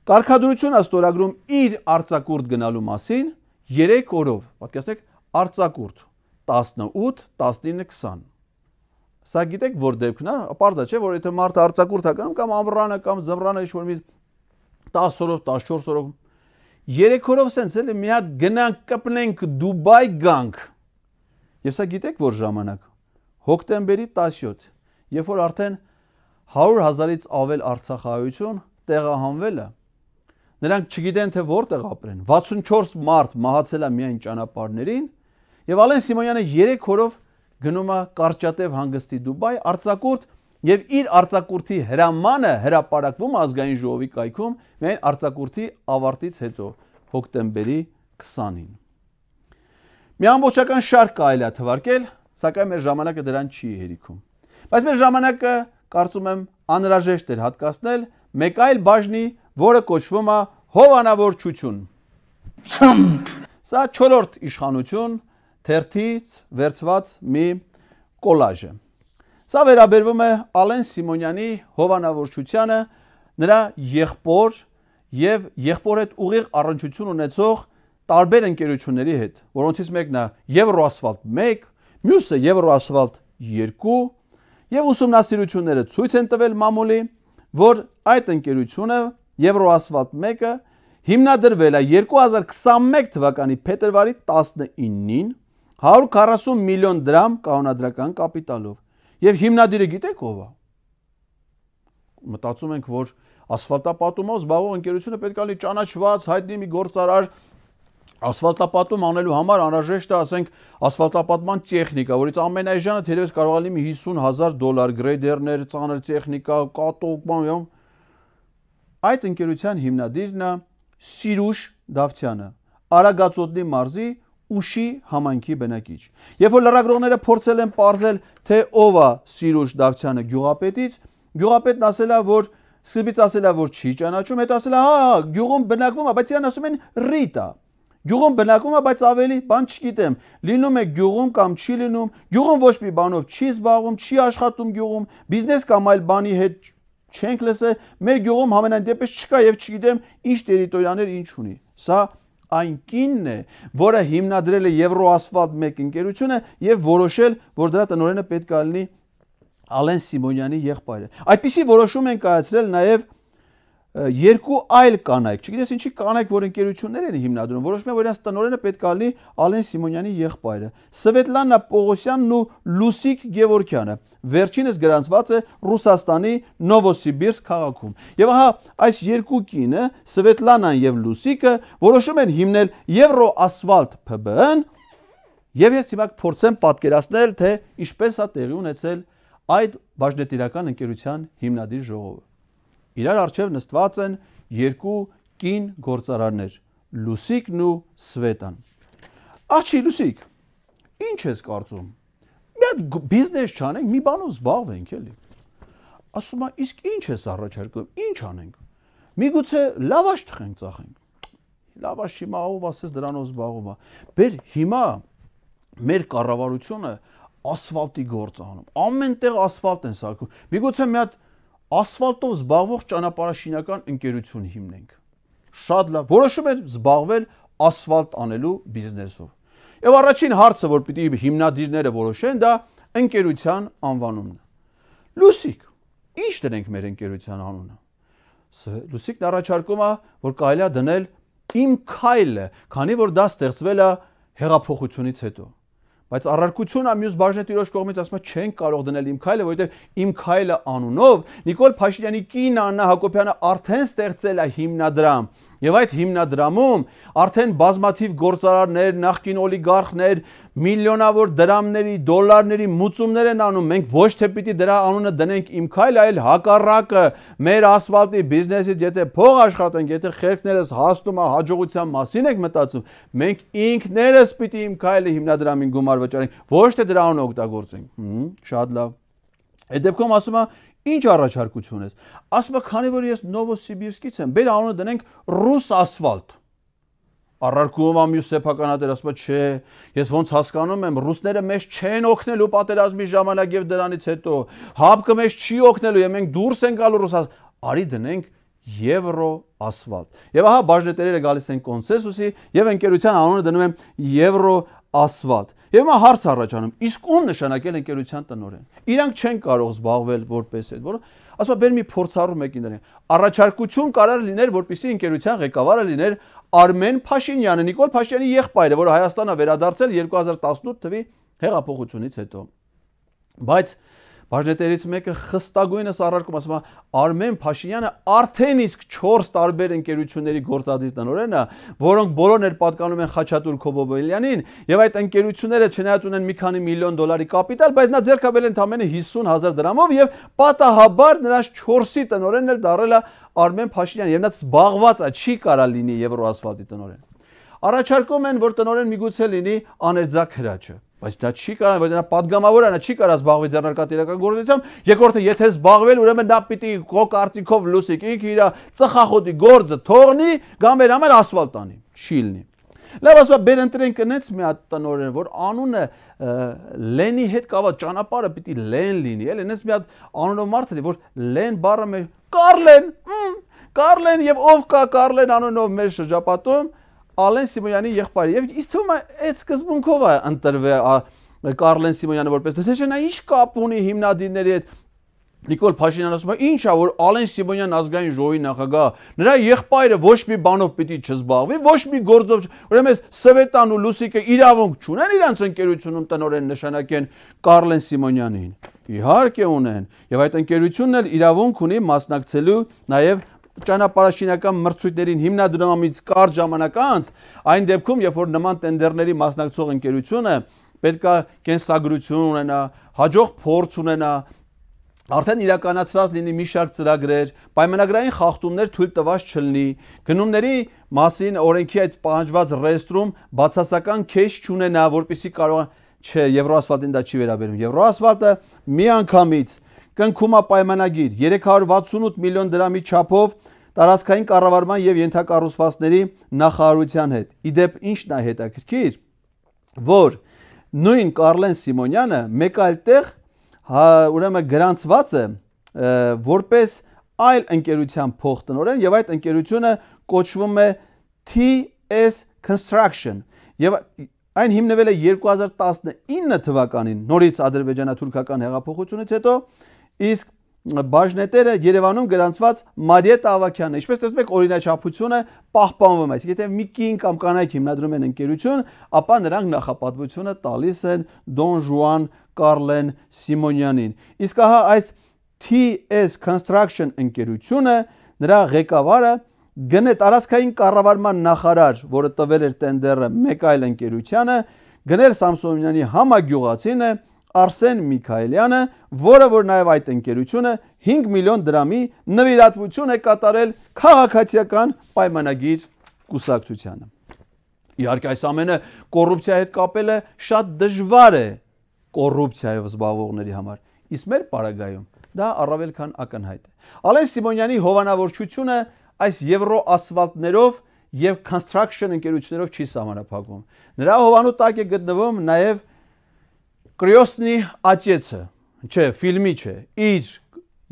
Կարգադրություն է ստորագրում իր արձակուրդ գնալու մասին 3 օրով։ Պատկերացնեք, արձակուրդ 18, 19, 20։ Սա գիտեք որ դեպքն է, ապարդա չէ, որ եթե մարդը արձակուրդ է գնում կամ ամռանը կամ զմռանը ինչ-որ մի 10 օրով, 14 օրով 3 օրով սենց էլի մի հատ գնանք կպնենք Դուբայ գանք։ Եվ սա գիտեք որ ժամանակ հոկտեմբերի 17, երբ որ արդեն 100 հազարից ավել Արցախայություն տեղահանվել է նրանք չգիտեն թե որտեղ ապրեն։ 64 մարդ մահացել է միայն ճանապարհներին եւ Ալեն Սիմոնյանը 3 օրով գնում է Կարճատև հանգստի Դուբայ արձակուրդ եւ իր արձակուրդի հրամանը հրապարակվում ազգային ժողովի կայքում միայն արձակուրդի ավարտից հետո հոկտեմբերի 20-ին։ Մի ամբողջական շարք կարելի է թվարկել, սակայն մեր ժամանակը դրան չի հերիքում։ Բայց մեր ժամանակը կարծում եմ անհրաժեշտ էր հատկացնել մեկ այլ բաժնի, որը կոչվում է հովանավորչություն։ Ցամփ։ Սա 4-րդ իշխանություն թերթից վերծված մի կոլաժ է։ Սա վերաբերվում է Ալեն Սիմոնյանի հովանավորչությանը, նրա եղբոր եւ եղբոր հետ ուղիղ առնչություն ունեցող տարբեր ընկերությունների հետ, որոնցից մեկն է Եվրոասֆալտ 1, մյուսը Եվրոասֆալտ 2, եւ ուսումնասիրությունները ցույց են տվել մամուլի, որ այդ ընկերությունը Եվրոասֆալտ 1-ը հիմնադրվել է 2021 թվականի փետրվարի 19-ին 140 միլիոն դրամ կանոնադրական կապիտալով։ Եվ հիմնադիրը գիտեք ով է։ Մտածում ենք, որ ասֆալտապատումով զբաղվող ընկերությունը պետք է լինի ճանաչված, հայտնի մի գործարար ասֆալտապատում անելու համար անհրաժեշտ է, ասենք, ասֆալտապատման տեխնիկա, որից ամենայժանը թերևս կարող է լինի 50000 դոլար, գրեյդերներ, ծանր տեխնիկա, կատոկ, բան, Այդ ընկերության հիմնադիրն է Սիրուշ Դավթյանը, Արագածոտնի մարզի ուշի համանքի բնակիչ։ Երբ որ լրագրողները փորձել են ողրել, թե ով է Սիրուշ Դավթյանը գյուղապետից, գյուղապետն ասել է, որ սկզբից ասել է, որ չի ճանաչում, հետո ասել է, հա, գյուղում բնակվում է, բայց իրան ասում են Ռիտա։ Գյուղում բնակվում է, բայց ավելի բան չգիտեմ։ Լինում է գյուղում կամ չի լինում։ Գյուղում ոչ մի բանով չի զբաղվում, չի աշխատում գյուղում, բիզնես կամ այլ բանի հետ չենք լսել, մեր գյուղում համենայն դեպս չկա եւ չգիտեմ ինչ տերիտորիաներ ինչ ունի։ Սա այն կինն է, որը հիմնադրել է Եվրոասֆալտ 1 ընկերությունը եւ որոշել, որ դրա տնօրենը պետք է լինի Ալեն Սիմոնյանի եղբայրը։ Այդպիսի որոշում են կայացրել նաեւ երկու այլ կանայք, չգիտես ինչի կանայք, որ ընկերություններ են հիմնադրում, որոշում են, որ իրաց տնօրենը պետք է լինի Ալեն Սիմոնյանի եղբայրը։ Սվետլանա Պողոսյանն ու Լուսիկ Գևորքյանը վերջինս գրանցված է Ռուսաստանի Նովոսիբիրսկ քաղաքում։ Եվ ահա այս երկու կինը, Սվետլանան եւ Լուսիկը, որոշում են հիմնել Եվրոասֆալտ ՓԲ-ն, եւ ես հիմա փորձեմ պատկերացնել, թե ինչպես է տեղի ունեցել այդ բաժնետիրական ընկերության հիմնադիր ժողովը իրար արջև նստված են երկու կին գործարարներ՝ Լուսիկն ու Սվետան։ Աղջի Լուսիկ, ի՞նչ ես կարծում։ Մի հատ բիզնես չանենք, մի բանով զբաղվենք էլի։ Ասում է, իսկ ի՞նչ ես առաջարկում, ի՞նչ անենք։ Միգուցե լավաշ թխենք ծախենք։ Լավաշ հիմա ով ասես դրանով զբաղվում է։ Բեր հիմա մեր կառավարությունը ասֆալտի գործ անում։ Ամենտեղ ասֆալտ են սարքում։ Միգուցե մի հատ ասֆալտով զբաղվող ճանապարհաշինական ընկերություն հիմնենք։ Շատ լավ։ Որոշում են զբաղվել ասֆալտ անելու բիզնեսով։ Եվ առաջին հարցը, որ պիտի հիմնադիրները որոշեն, դա ընկերության անվանումն է։ Լուսիկ, ի՞նչ դնենք մեր ընկերության անունը։ Լուսիկն առաջարկում է, որ կարելի է դնել իմ քայլը, քանի որ դա ստեղծվել է հեղափոխությունից հետո բայց առարկությունը մյուս բաժնետիրոջ կողմից ասում է չեն կարող դնել իմ քայլը, որովհետև իմ քայլը անունով Նիկոլ Փաշինյանի կին Աննա Հակոբյանը արդեն ստեղծել է հիմնադրամ Եվ այդ հիմնադրամում արդեն բազմաթիվ գործարարներ, նախկին օլիգարխներ միլիոնավոր դրամների, դոլարների մուծումներ են անում։ Մենք ոչ թե պիտի դրա անունը դնենք իմ քայլ, այլ հակառակը մեր ասֆալտի բիզնեսից եթե փող աշխատենք, եթե խելքներս հասնում է հաջողության մասին եք մտածում, մենք ինքներս պիտի իմ քայլը հիմնադրամին գումար վճարենք, ոչ թե դրա անունը օգտագործենք։ շատ լավ։ Այդ դեպքում ասում է Ինչ առաջարկություն ես։ Ասում է, քանի որ ես Նովոսիբիրսկից եմ, բեր անունը դնենք ռուս ասֆալտ։ Առարկում ամյուս սեփականատեր ասում է, չէ, ես ոնց հասկանում եմ, ռուսները մեզ չեն օգնելու պատերազմի ժամանակ եւ դրանից հետո, հապկը մեզ չի օգնելու, եւ մենք դուրս ենք գալու ռուսաց։ Արի դնենք եվրո ասֆալտ։ Եվ ահա բաժնետերերը գալիս են կոնսենսուսի եւ ընկերության անունը դնում եմ եվրո ասվատ։ Եվ հիմա հարց առաջանում, իսկ ում նշանակել ընկերության տնորեն։ Իրանք չեն կարող զբաղվել որպես այդ, որ ասում բեր մի փորձառու մեկին դրեն։ Առաջարկություն կարար լիներ, որպիսի ընկերության ղեկավարը լիներ Արմեն Փաշինյանը, Նիկոլ Փաշինյանի եղբայրը, որը Հայաստանը վերադարձել 2018 թվի հեղափոխությունից հետո։ Բայց Բաժնետերից մեկը խստագույնս առարկում ասում է Արմեն Փաշինյանը արդեն իսկ 4 տարբեր ընկերությունների գործադիր տնօրեն է, որոնք բոլորն էլ պատկանում են Խաչատուր Քոբոբելյանին, եւ այդ ընկերությունները չնայած ունեն մի քանի միլիոն դոլարի կապիտալ, բայց նա ձեռքաբերել ընդամենը 50000 դրամով եւ պատահաբար նրանց 4-ի տնօրենն էլ դարել է Արմեն Փաշինյան եւ նա զբաղված է, չի կարա լինի Եվրոասֆալտի տնօրեն։ Առաջարկում են, որ տնօրեն միգուցե լինի Աներձակ Հրաչը բայց նա չի կարող, բայց նա падգամավոր է, նա չի կարող զբաղվել ձեռնարկատիրական գործությամբ։ Երկրորդը, եթե զբաղվել, ուրեմն նա պիտի կոկ արծիքով լուսիկ ինքը իր ծխախոտի գործը թողնի կամ իր համար ասֆալտ անի։ Չի լինի։ Լավ ասա, բեր ընտրենք նենց մի հատ տնորեն, որ անունը Լենի հետ կապված ճանապարհը պիտի Լեն լինի, էլի նենց մի հատ անունով մարդ է, որ Լեն բառը մեր Կարլեն, Կարլեն եւ ով կա Կարլեն անունով մեր շրջապատում, Ալեն Սիմոնյանի եղբայրը եւ իսկ թվում է այդ սկզբունքով է ընտրվել Կարլեն Սիմոնյանը որպես թե չէ նա ինչ կապ ունի հիմնադիրների հետ Նիկոլ Փաշինյանը ասում է ի՞նչ է որ Ալեն Սիմոնյան ազգային ժողովի նախագահ նրա եղբայրը ոչ մի բանով պիտի չզբաղվի ոչ մի գործով ուրեմն Սվետան ու Լուսիկը իրավունք չունեն իրանց ընկերությունում տնորեն նշանակեն Կարլեն Սիմոնյանին իհարկե ունեն եւ այդ ընկերությունն էլ իրավունք ունի մասնակցելու նաեւ ճանապարհաշինական մրցույթներին հիմնադրամից կարճ ժամանակ անց, այն դեպքում, երբ որ նման տենդերների մասնակցող ընկերությունը պետքա կենսագրություն ունենա, հաջող փորձ ունենա, արդեն իրականացրած լինի մի շարք ծրագրեր, պայմանագրային խախտումներ թույլ տված չլինի, գնումների մասին օրենքի այդ պահանջված ռեեստրում բացասական քեշ չունենա, որպիսի կարող չէ, Եվրոասֆալտին դա չի վերաբերում։ Եվրոասֆալտը մի անգամից կնքում է պայմանագիր. 368 միլիոն դրամի չափով տարածքային կառավարման եւ ենթակառուցվածքների նախարարության հետ։ Իդեպ ինչն է հետաքրքիր, որ նույն Կարլեն Սիմոնյանը մեկ այլ տեղ հա, ուրեմն գրանցված է որպես այլ ընկերության փոխտնօրեն եւ այդ ընկերությունը կոչվում է TS Construction եւ այն հիմնվել է 2019 թվականին նորից ադրբեջանա-թուրքական հեղափոխությունից հետո Իսկ բաժնետերը Երևանում գրանցված Մարիետ Ավակյանն է։ Ինչպես տեսնում եք, օրինաչափությունը պահպանվում է։ Եթե մի կին կամ կանայք հիմնադրում են ընկերություն, ապա նրանք նախապատվությունը տալիս են Դոն Ժուան Կարլեն Սիմոնյանին։ Իսկ ահա այս TS Construction ընկերությունը նրա ղեկավարը գնե տարածքային կառավարման նախարար, որը տվել էր տենդերը մեկ այլ ընկերությանը, գնել Սամսոնյանի համագյուղացին է Արսեն Միքայելյանը, որը որ նաև այդ ընկերությունը 5 միլիոն դրամի նվիրատվություն է կատարել քաղաքացիական պայմանագիր կուսակցությանը։ Իհարկե այս ամենը կոռուպցիայի հետ կապելը շատ դժվար է կոռուպցիայով զբաղվողների համար։ Իսկ մեր պարագայում դա առավել քան ակնհայտ է։ Ալեն Սիմոնյանի հովանավորչությունը այս եվրո ասֆալտներով եւ construction ընկերություններով չի սահմանափակվում։ Նրա հովանու տակ է գտնվում նաև Կրյոսնի աճեցը, չէ, ֆիլմի չէ, իր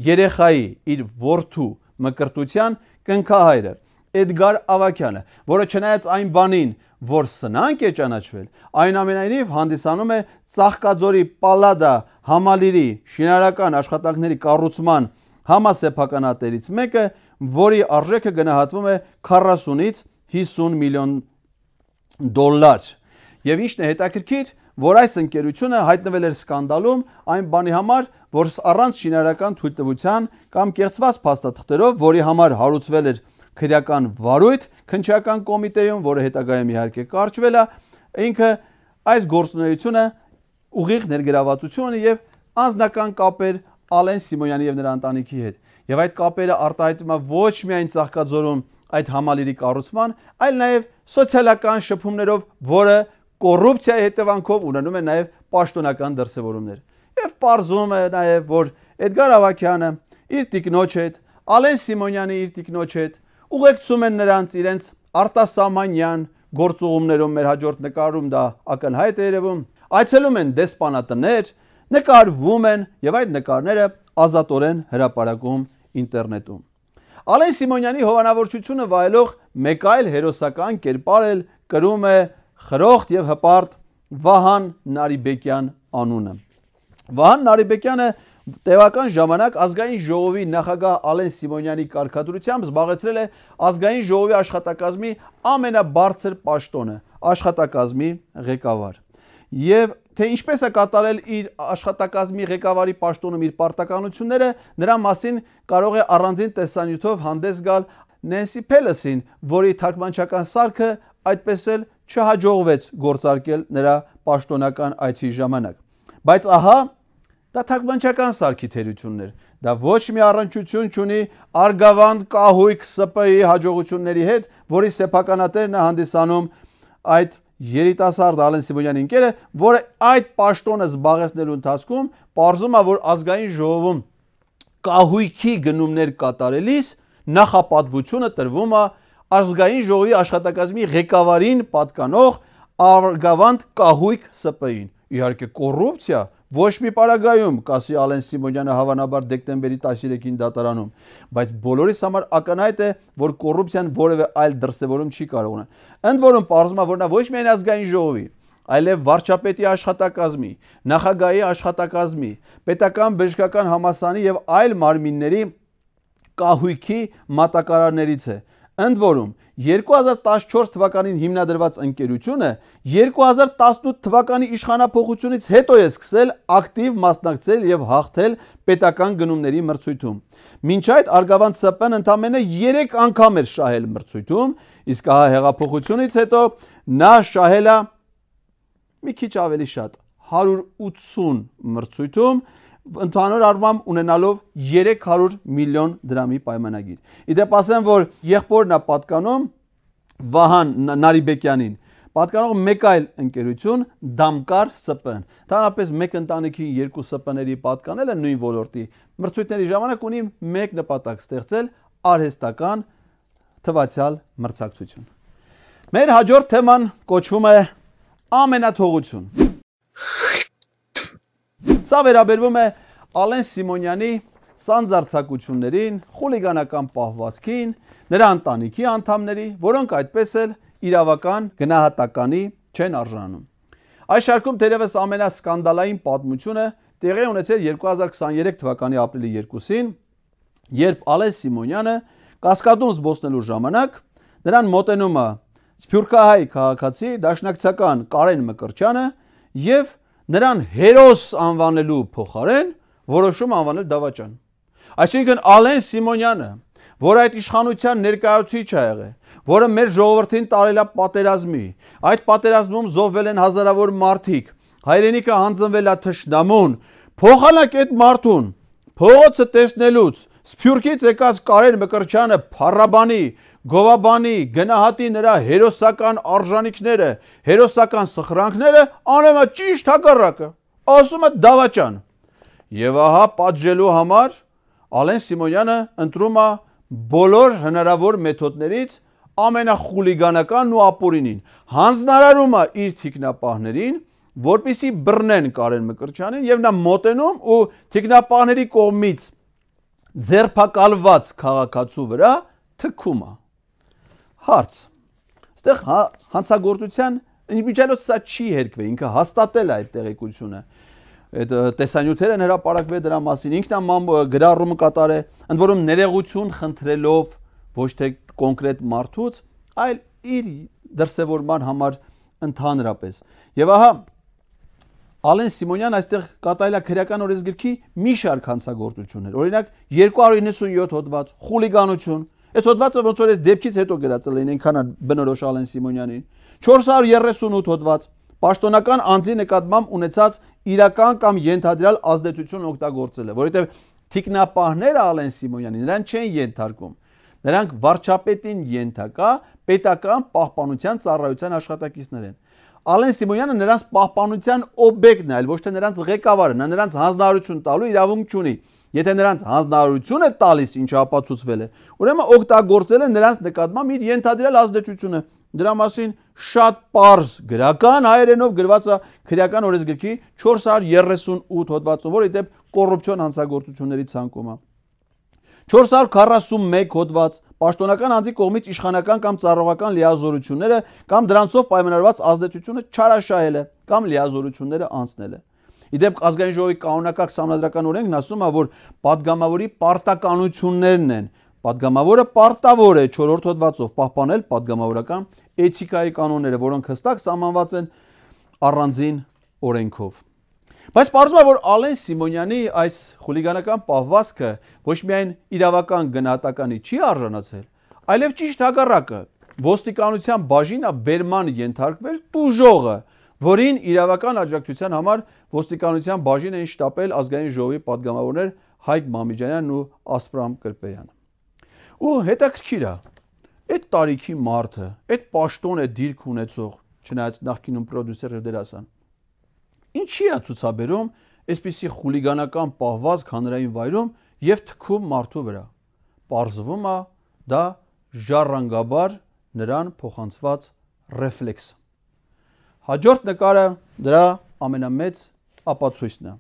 երեխայի, իր որդու մկրտության կնքահայրը Էդգար Ավակյանը, որը չնայած այն բանին, որ սնանկ է ճանաչվել, այնուամենայնիվ հանդիսանում է Ծաղկաձորի Պալադա համալիրի շինարական աշխատանքների կառուցման համասեփականատերից մեկը, որի արժեքը գնահատվում է 40-ից 50 միլիոն դոլար։ Եվ ինչն է հետաքրքիր, որ այս ընկերությունը հայտնվել էր սկանդալում այն բանի համար, որ առանց շինարական թույլտվության կամ կեղծված փաստաթղթերով, որի համար հարուցվել էր քրեական վարույթ քնչական կոմիտեում, որը հետագայում իհարկե կարճվել է, ինքը այս գործունեությունը ուղիղ ներգրավվածություն եւ անձնական կապեր Ալեն Սիմոնյանի եւ նրա ընտանիքի հետ։ Եվ այդ կապերը արտահայտվում է ոչ միայն ցաղկաձորում այդ համալիրի կառուցման, այլ նաև սոցիալական շփումներով, որը կոռուպցիայի հետևանքով ունենում է նաև պաշտոնական դրսևորումներ։ Եվ ողջում է նաև, որ Էդգար Ավակյանը իր տիկնոջ հետ, Ալեն Սիմոնյանի իր տիկնոջ հետ ուղեկցում են նրանց իրենց արտասահմանյան գործողումներում մեր հաջորդ նկարում դա ակնհայտ է երևում այցելում են դեսպանատներ նկարվում են եւ այդ նկարները ազատորեն հրապարակում ինտերնետում Ալեն Սիմոնյանի հովանավորչությունը վայելող մեկ այլ հերոսական կերպար էլ կրում է խրոխտ եւ հպարտ Վահան Նարիբեկյան անունը։ Վահան Նարիբեկյանը տևական ժամանակ ազգային ժողովի նախագահ Ալեն Սիմոնյանի կարգադրությամբ զբաղեցրել է ազգային ժողովի աշխատակազմի ամենաբարձր պաշտոնը՝ աշխատակազմի ղեկավար։ Եվ թե ինչպես է կատարել իր աշխատակազմի ղեկավարի պաշտոնում իր պարտականությունները, նրա մասին կարող է առանձին տեսանյութով հանդես գալ Նենսի Փելեսին, որի թարգմանչական սարքը այդպես էլ չհաջողվեց գործարկել նրա պաշտոնական այցի ժամանակ։ Բայց ահա դա թարգմանչական սարքի թերություններ։ Դա ոչ մի առնչություն չունի Արգավանդ Կահույք ՍՊ-ի հաջողությունների հետ, որի սեփականատերն է հանդիսանում այդ երիտասարդ Ալեն Սիմոնյանի ընկերը, որը այդ պաշտոնը զբաղեցնելու ընթացքում ողրում է, որ ազգային ժողովում կահույքի գնումներ կատարելիս նախապատվությունը տրվում է ազգային ժողովի աշխատակազմի ղեկավարին պատկանող Արգավանդ Կահույք ՍՊ-ին։ Իհարկե կոռուպցիա ոչ մի պարագայում կասի Ալեն Սիմոնյանը հավանաբար դեկտեմբերի 13-ին դատարանում, բայց բոլորիս համար ակնհայտ է, որ կոռուպցիան որևէ այլ դրսևորում չի կարող ունենալ։ Ընդ որում պարզվում է, որ նա ոչ միայն ազգային ժողովի, այլև վարչապետի աշխատակազմի, նախագահի աշխատակազմի, պետական բժշկական համասանի եւ այլ մարմինների կահույքի մատակարարներից է Ընդ որում 2014 թվականին հիմնադրված ընկերությունը 2018 թվականի իշխանապողությունից հետո է սկսել ակտիվ մասնակցել եւ հաղթել պետական գնումների մրցույթում։ Մինչ այդ Արգավանդ ՍՊ-ն ընդամենը 3 անգամ էր շահել մրցույթում, իսկ հա հեղափոխությունից հետո նա շահել է մի քիչ ավելի շատ 180 մրցույթում ընդհանուր առմամբ ունենալով 300 միլիոն դրամի պայմանագիր։ Իդեպ ասեմ, որ եղբորն է պատկանում Վահան Նարիբեկյանին, պատկանող մեկ այլ ընկերություն Դամկար ՍՊ-ն։ Ընդհանրապես մեկ ընտանիքի երկու ՍՊ-ների պատկանելը նույն ոլորտի մրցույթների ժամանակ ունի մեկ նպատակ ստեղծել արհեստական թվացial մրցակցություն։ Մեր հաջորդ թեման կոչվում է ամենաթողություն։ Սա վերաբերվում է Ալեն Սիմոնյանի սանձարձակություններին, խուլիգանական պահվածքին, նրա ընտանիքի անդամների, որոնք այդպես էլ իրավական գնահատականի չեն արժանում։ Այս շարքում դերևս ամենասկանդալային պատմությունը տեղի ունեցել 2023 թվականի ապրիլի 2-ին, երբ Ալեն Սիմոնյանը Կասկադում զբոսնելու ժամանակ նրան մոտենում է Սփյուռքահայ քաղաքացի դաշնակցական Կարեն Մկրչյանը եւ նրան հերոս անվանելու փոխարեն որոշում անվանել դավաճան։ Այսինքն Ալեն Սիմոնյանը, որ այդ իշխանության ներկայացուցիչ ա եղել, որը մեր ժողովրդին տարել է պատերազմի, այդ պատերազմում զոհվել են հազարավոր մարդիկ, հայրենիքը հանձնվել է թշնամուն, փոխանակ այդ մարդուն փողոցը տեսնելուց Սփյուռքից եկած Կարեն Մկրչյանը փառաբանի գովաբանի գնահատի նրա հերոսական արժանինքները, հերոսական սխրանքները, անեմ է ճիշտ հակառակը։ Ասում է դավաճան։ Եվ ահա պատժելու համար Ալեն Սիմոնյանը ընտրում է բոլոր հնարավոր մեթոդներից ամենախուլիգանական ու ապօրինին։ Հանձնարարում է իր թիկնապահներին որpիսի բռնեն Կարեն Մկրտչյանին եւ նա մոտենում ու թիկնապահների կողմից ձերբակալված քաղաքացու վրա թքում է։ Հարց։ Այստեղ հա, հանցագործության Իմիջիայլոց սա չի հերկվել, ինքը հաստատել է այդ տեղեկությունը այդ տեսանյութերը հրապարակվել դրա մասին ինքն ամ գրառումը կատարե ընդ որում ներեղություն խնդրելով ոչ թե կոնկրետ մարդուց այլ իր դրսևորման համար ընդհանրապես եւ ահա Ալեն Սիմոնյան այստեղ կատարել է քրեական օրենսգրքի մի շարք հանցագործություններ օրինակ 297 հոդված խուլիգանություն այս հոդվածը ոնց որ այս դեպքից հետո գրածել են այնքան բնորոշ Ալեն Սիմոնյանին 438 հոդված պաշտոնական անձի նկատմամբ ունեցած իրական կամ ենթադրյալ ազդեցություն օգտագործելը, որովհետև թիկնապահները Ալեն Սիմոնյանին նրան չեն ենթարկում։ Նրանք վարչապետին ենթակա պետական պահպանության ծառայության աշխատակիցներ են։ Ալեն Սիմոնյանը նրանց պահպանության օբյեկտն է, այլ ոչ թե նրանց ղեկավարը, նա նրանց հանձնարարություն տալու իրավունք չունի։ Եթե նրանց հանձնարարություն է տալիս, ինչը ապացուցվել է, ուրեմն օգտագործել է նրանց նկատմամբ իր ենթադրյալ ազդեցությունը Դրա մասին շատ པարզ գրական հայերենով գրված է քրեական օրենսգրքի 438 հոդվածով, որը դեպ կոռուպցիոն հանցագործությունների ցանկում է։ 441 հոդված պաշտոնական անձի կողմից իշխանական կամ ծառայողական լիազորությունները կամ դրանցով պայմանավորված ազդեցությունը չարաշահելը կամ լիազորությունները անցնելը։ Իդեպ ազգային ժողովի կանոնակարգ համանդրական օրենքն ասում է, որ падգամավորի պարտականություններն են։ Падգամավորը պարտավոր է 4-րդ հոդվածով պահպանել падգամավորական էթիկայի կանոնները, որոնք հստակ սահմանված են առանձին օրենքով։ Բայց պարզվում է, որ Ալեն Սիմոնյանի այս խուլիգանական պահվածքը ոչ միայն իրավական գնահատականի չի արժանացել, այլև ճիշտ հակառակը ոստիկանության բաժինը բերման ենթարկվել տուժողը, որին իրավական աջակցության համար ոստիկանության բաժին էին շտապել ազգային ժողովի падգամավորներ Հայկ Մամիջանյանն ու Ասպրամ Կրպեյանը։ Ու հետաքրքիր է, այդ տարիքի մարդը, այդ պաշտոն է դիրք ունեցող, չնայած նախկինում պրոդյուսեր եւ դերասան։ Ինչի է ցուցաբերում այսպիսի խուլիգանական պահվածք հանրային վայրում եւ թքում մարդու վրա։ Պարզվում է դա ժառանգաբար նրան փոխանցված ռեֆլեքս է։ Հաջորդ նկարը դրա ամենամեծ ապացույցն է։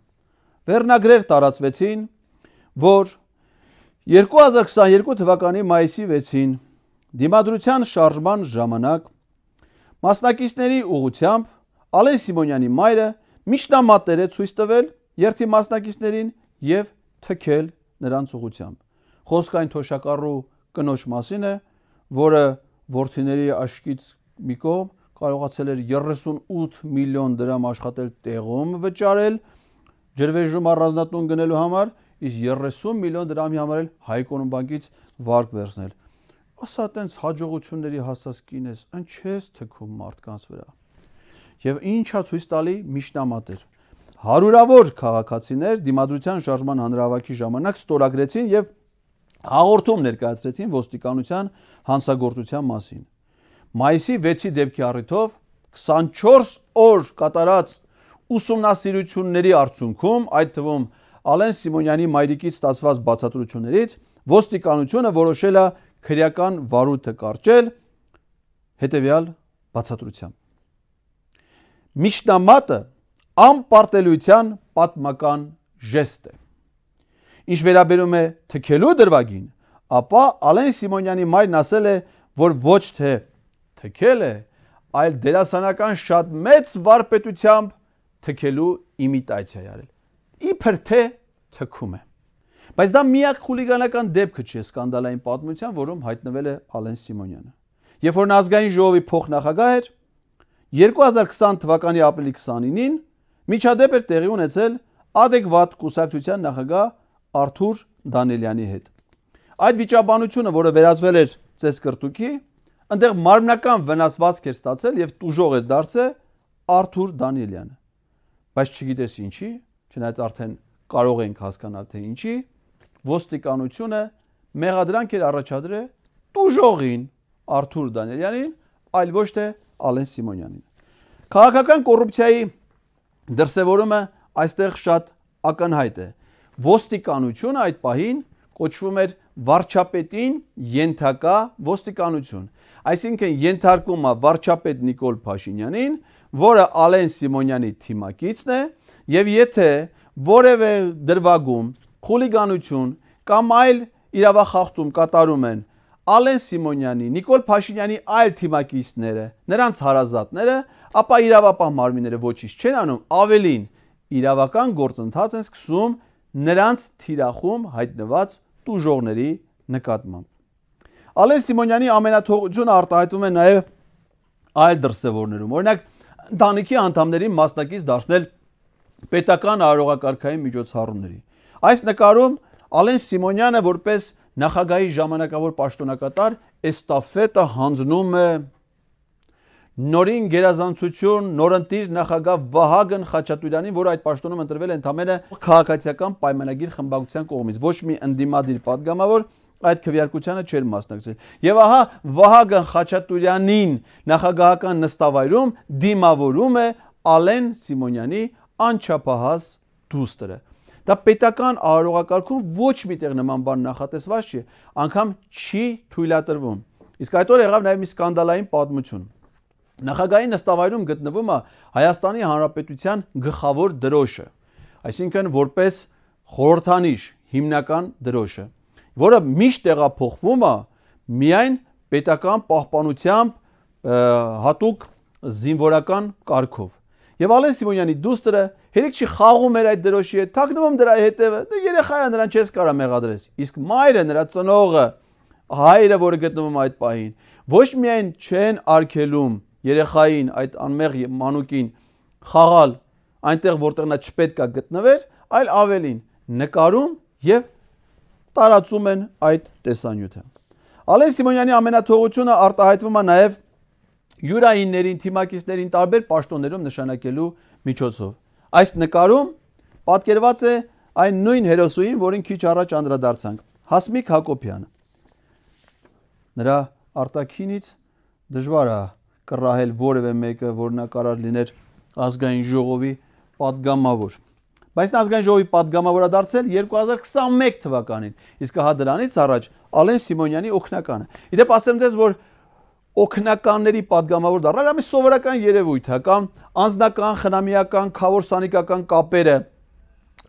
Վերնագրեր տարածվեցին, որ 2022 թվականի մայիսի 6-ին դիմադրության շարժման ժամանակ մասնակիցների ուղությամբ Ալեն Սիմոնյանի մայրը միշտամատներ է ցույց տվել երթի մասնակիցներին եւ թքել նրանց ուղությամբ։ Խոսքը այն թոշակառու կնոջ մասին է, որը ворթիների աշկից մի կողմ կարողացել էր 38 միլիոն դրամ աշխատել տեղում վճարել ջրվեժում առանձնատուն գնելու համար, իսկ 30 միլիոն դրամի համար էլ Հայկոնում բանկից վարկ վերցնել ասա տենց հաջողությունների հասած կին ես, ընչես թքում մարդկանց վրա։ Եվ ինչա ցույց տալի միջնամատեր։ Հարյուրավոր քաղաքացիներ դիմադրության շարժման հանրահավաքի ժամանակ ստորագրեցին եւ հաղորդում ներկայացրեցին ոստիկանության հանցագործության մասին։ Մայիսի 6-ի դեպքի առիթով 24 օր կատարած ուսումնասիրությունների արդյունքում, այդ թվում Ալեն Սիմոնյանի մայրիկից ստացված բացատրություններից ոստիկանությունը որոշել է քրեական վարույթը կարճել հետևյալ բացատրությամբ։ Միշտամատը անպարտելության պատմական ժեստ է։ Ինչ վերաբերում է թքելու դրվագին, ապա Ալեն Սիմոնյանի մայրն ասել է, որ ոչ թե թքել է, այլ դերասանական շատ մեծ վարպետությամբ թքելու իմիտացիա արել։ Իբր թե թքում է։ Բայց դա միակ խուլիգանական դեպքը չէ սկանդալային պատմության, որում հայտնվել է Ալեն Սիմոնյանը։ Երբ որ ազգային ժողովի փոխնախագահ էր, 2020 թվականի ապրիլի 29-ին միջադեպ էր տեղի ունեցել adekvat կուսակցության նախագահ Արթուր Դանելյանի հետ։ Այդ վիճաբանությունը, որը վերածվել էր ծեսկրտուքի, այնտեղ մարմնական վնասվածք էր ստացել եւ տուժող էր դարձել Արթուր Դանելյանը։ Բայց չգիտես ինչի, չնայած արդեն կարող ենք հասկանալ թե ինչի, ոստիկանությունը մեղադրանք էր առաջադրել տուժողին Արթուր Դանիելյանին, այլ ոչ թե Ալեն Սիմոնյանին։ Քաղաքական կոռուպցիայի դրսևորումը այստեղ շատ ակնհայտ է։ Ոստիկանությունը այդ պահին կոչվում էր վարչապետին ենթակա ոստիկանություն։ Այսինքն ենթարկում է վարչապետ Նիկոլ Փաշինյանին, որը Ալեն Սիմոնյանի թիմակիցն է, եւ եթե որևէ դրվագում խուլիգանություն կամ այլ իրավախախտում կատարում են Ալեն Սիմոնյանի, Նիկոլ Փաշինյանի այլ թիմակիցները, նրանց հարազատները, ապա իրավապահ մարմինները ոչինչ չեն անում, ավելին իրավական գործընթաց են սկսում նրանց թիրախում հայտնված տուժողների նկատմամբ։ Ալեն Սիմոնյանի ամենաթողությունը արտահայտվում է նաև այլ դրսևորներում։ Օրինակ, ընտանիքի անդամներին մասնակից դարձնել պետական արարողակարգային միջոցառումների։ Այս նկարում Ալեն Սիմոնյանը որպես նախագահի ժամանակավոր պաշտոնակատար էստաֆետը հանձնում է նորին գերազանցություն նորընտիր նախագահ Վահագն Խաչատուրյանին, որը այդ պաշտոնում ընտրվել է ընդամենը քաղաքացիական պայմանագիր խմբակցության կողմից, ոչ մի ընդդիմադիր падգամավոր, այդ քվեարկությանը չէր մասնակցել։ Եվ ահա Վահագն Խաչատուրյանին նախագահական նստավայրում դիմավորում է Ալեն Սիմոնյանի անչափահաս դուստրը։ Դա պետական արարողակարգում ոչ մի տեղ նման բան նախատեսված չի, անգամ չի թույլատրվում։ Իսկ այդ օր եղավ նաև մի սկանդալային պատմություն։ Նախագահի նստավայրում գտնվում է Հայաստանի Հանրապետության գլխավոր դրոշը, այսինքն որպես խորհրդանիշ հիմնական դրոշը, որը միշտ տեղափոխվում է միայն պետական պահպանությամբ հատուկ զինվորական կարգով։ Եւ Ալեն Սիմոնյանի դուստրը հերիք չի խաղում էր այդ դրոշի հետ, թաքնվում դրա հետևը։ Դու երեխայա նրան չես կարա մեղադրես։ Իսկ մայրը, նրա ծնողը, հայրը, որը գտնվում այդ պահին, ոչ միայն չեն արգելում երեխային այդ անմեղ մանուկին խաղալ այնտեղ որտեղ նա չպետք է գտնվեր, այլ ավելին նկարում եւ տարածում են այդ տեսանյութը։ Ալեն Սիմոնյանի ամենաթողությունը արտահայտվում է նաև յուրայիններին, թիմակիցներին տարբեր պաշտոններում նշանակելու միջոցով։ Այս նկարում պատկերված է այն նույն հերոսուին, որին քիչ առաջ անդրադարձանք, Հասմիկ Հակոբյանը։ Նրա արտակինից դժվար է կռահել որևէ մեկը, որ նա կարար լիներ ազգային ժողովի падգամավոր։ Բայց նա ազգային ժողովի падգամավոր դարձել 2021 թվականին։ Իսկ հա դրանից առաջ Ալեն Սիմոնյանի օկնականը։ Իդեպ ասեմ ձեզ, որ օկնականների падգամավոր դառնալ ամեն սովորական երևույթ է կամ անձնական, խնամիական, խավորսանիկական կապերը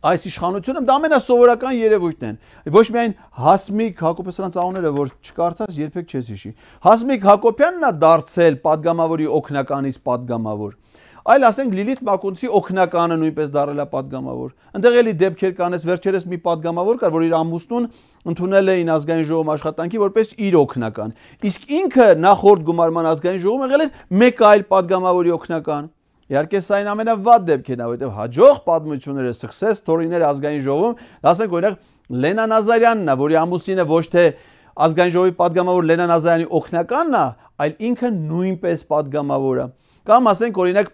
այս իշխանությունը դա ամենասովորական երևույթն են։ Ոչ միայն Հասմիկ Հակոբյանց անունները, որ չկարդաց երբեք չես հիշի։ Հասմիկ Հակոբյանն է դարձել падգամավորի օկնականից падգամավոր այլ ասենք Լիլիթ Մակունցի օկնականը նույնպես դարել է падգամավոր։ Այնտեղ էլի դեպքեր կան, ես վերջերս մի падգամավոր կար, որ իր ամուսնուն ընդունել էին ազգային ժողովում աշխատանքի որպես իր օկնական։ Իսկ ինքը նախորդ գումարման ազգային ժողովում եղել էր մեկ այլ падգամավորի օկնական։ Իհարկե սա այն ամենավատ դեպքերն է, որովհետև հաջող պատմությունները success story-ներ ազգային ժողովում, ասենք օրինակ Լենա Նազարյանն է, որի ամուսինը ոչ թե ազգային ժողովի падգամավոր Լենա Նազարյանի օկնականն է, այլ ինքը նույնպես падգամավոր է։ Կամ ասենք օրինակ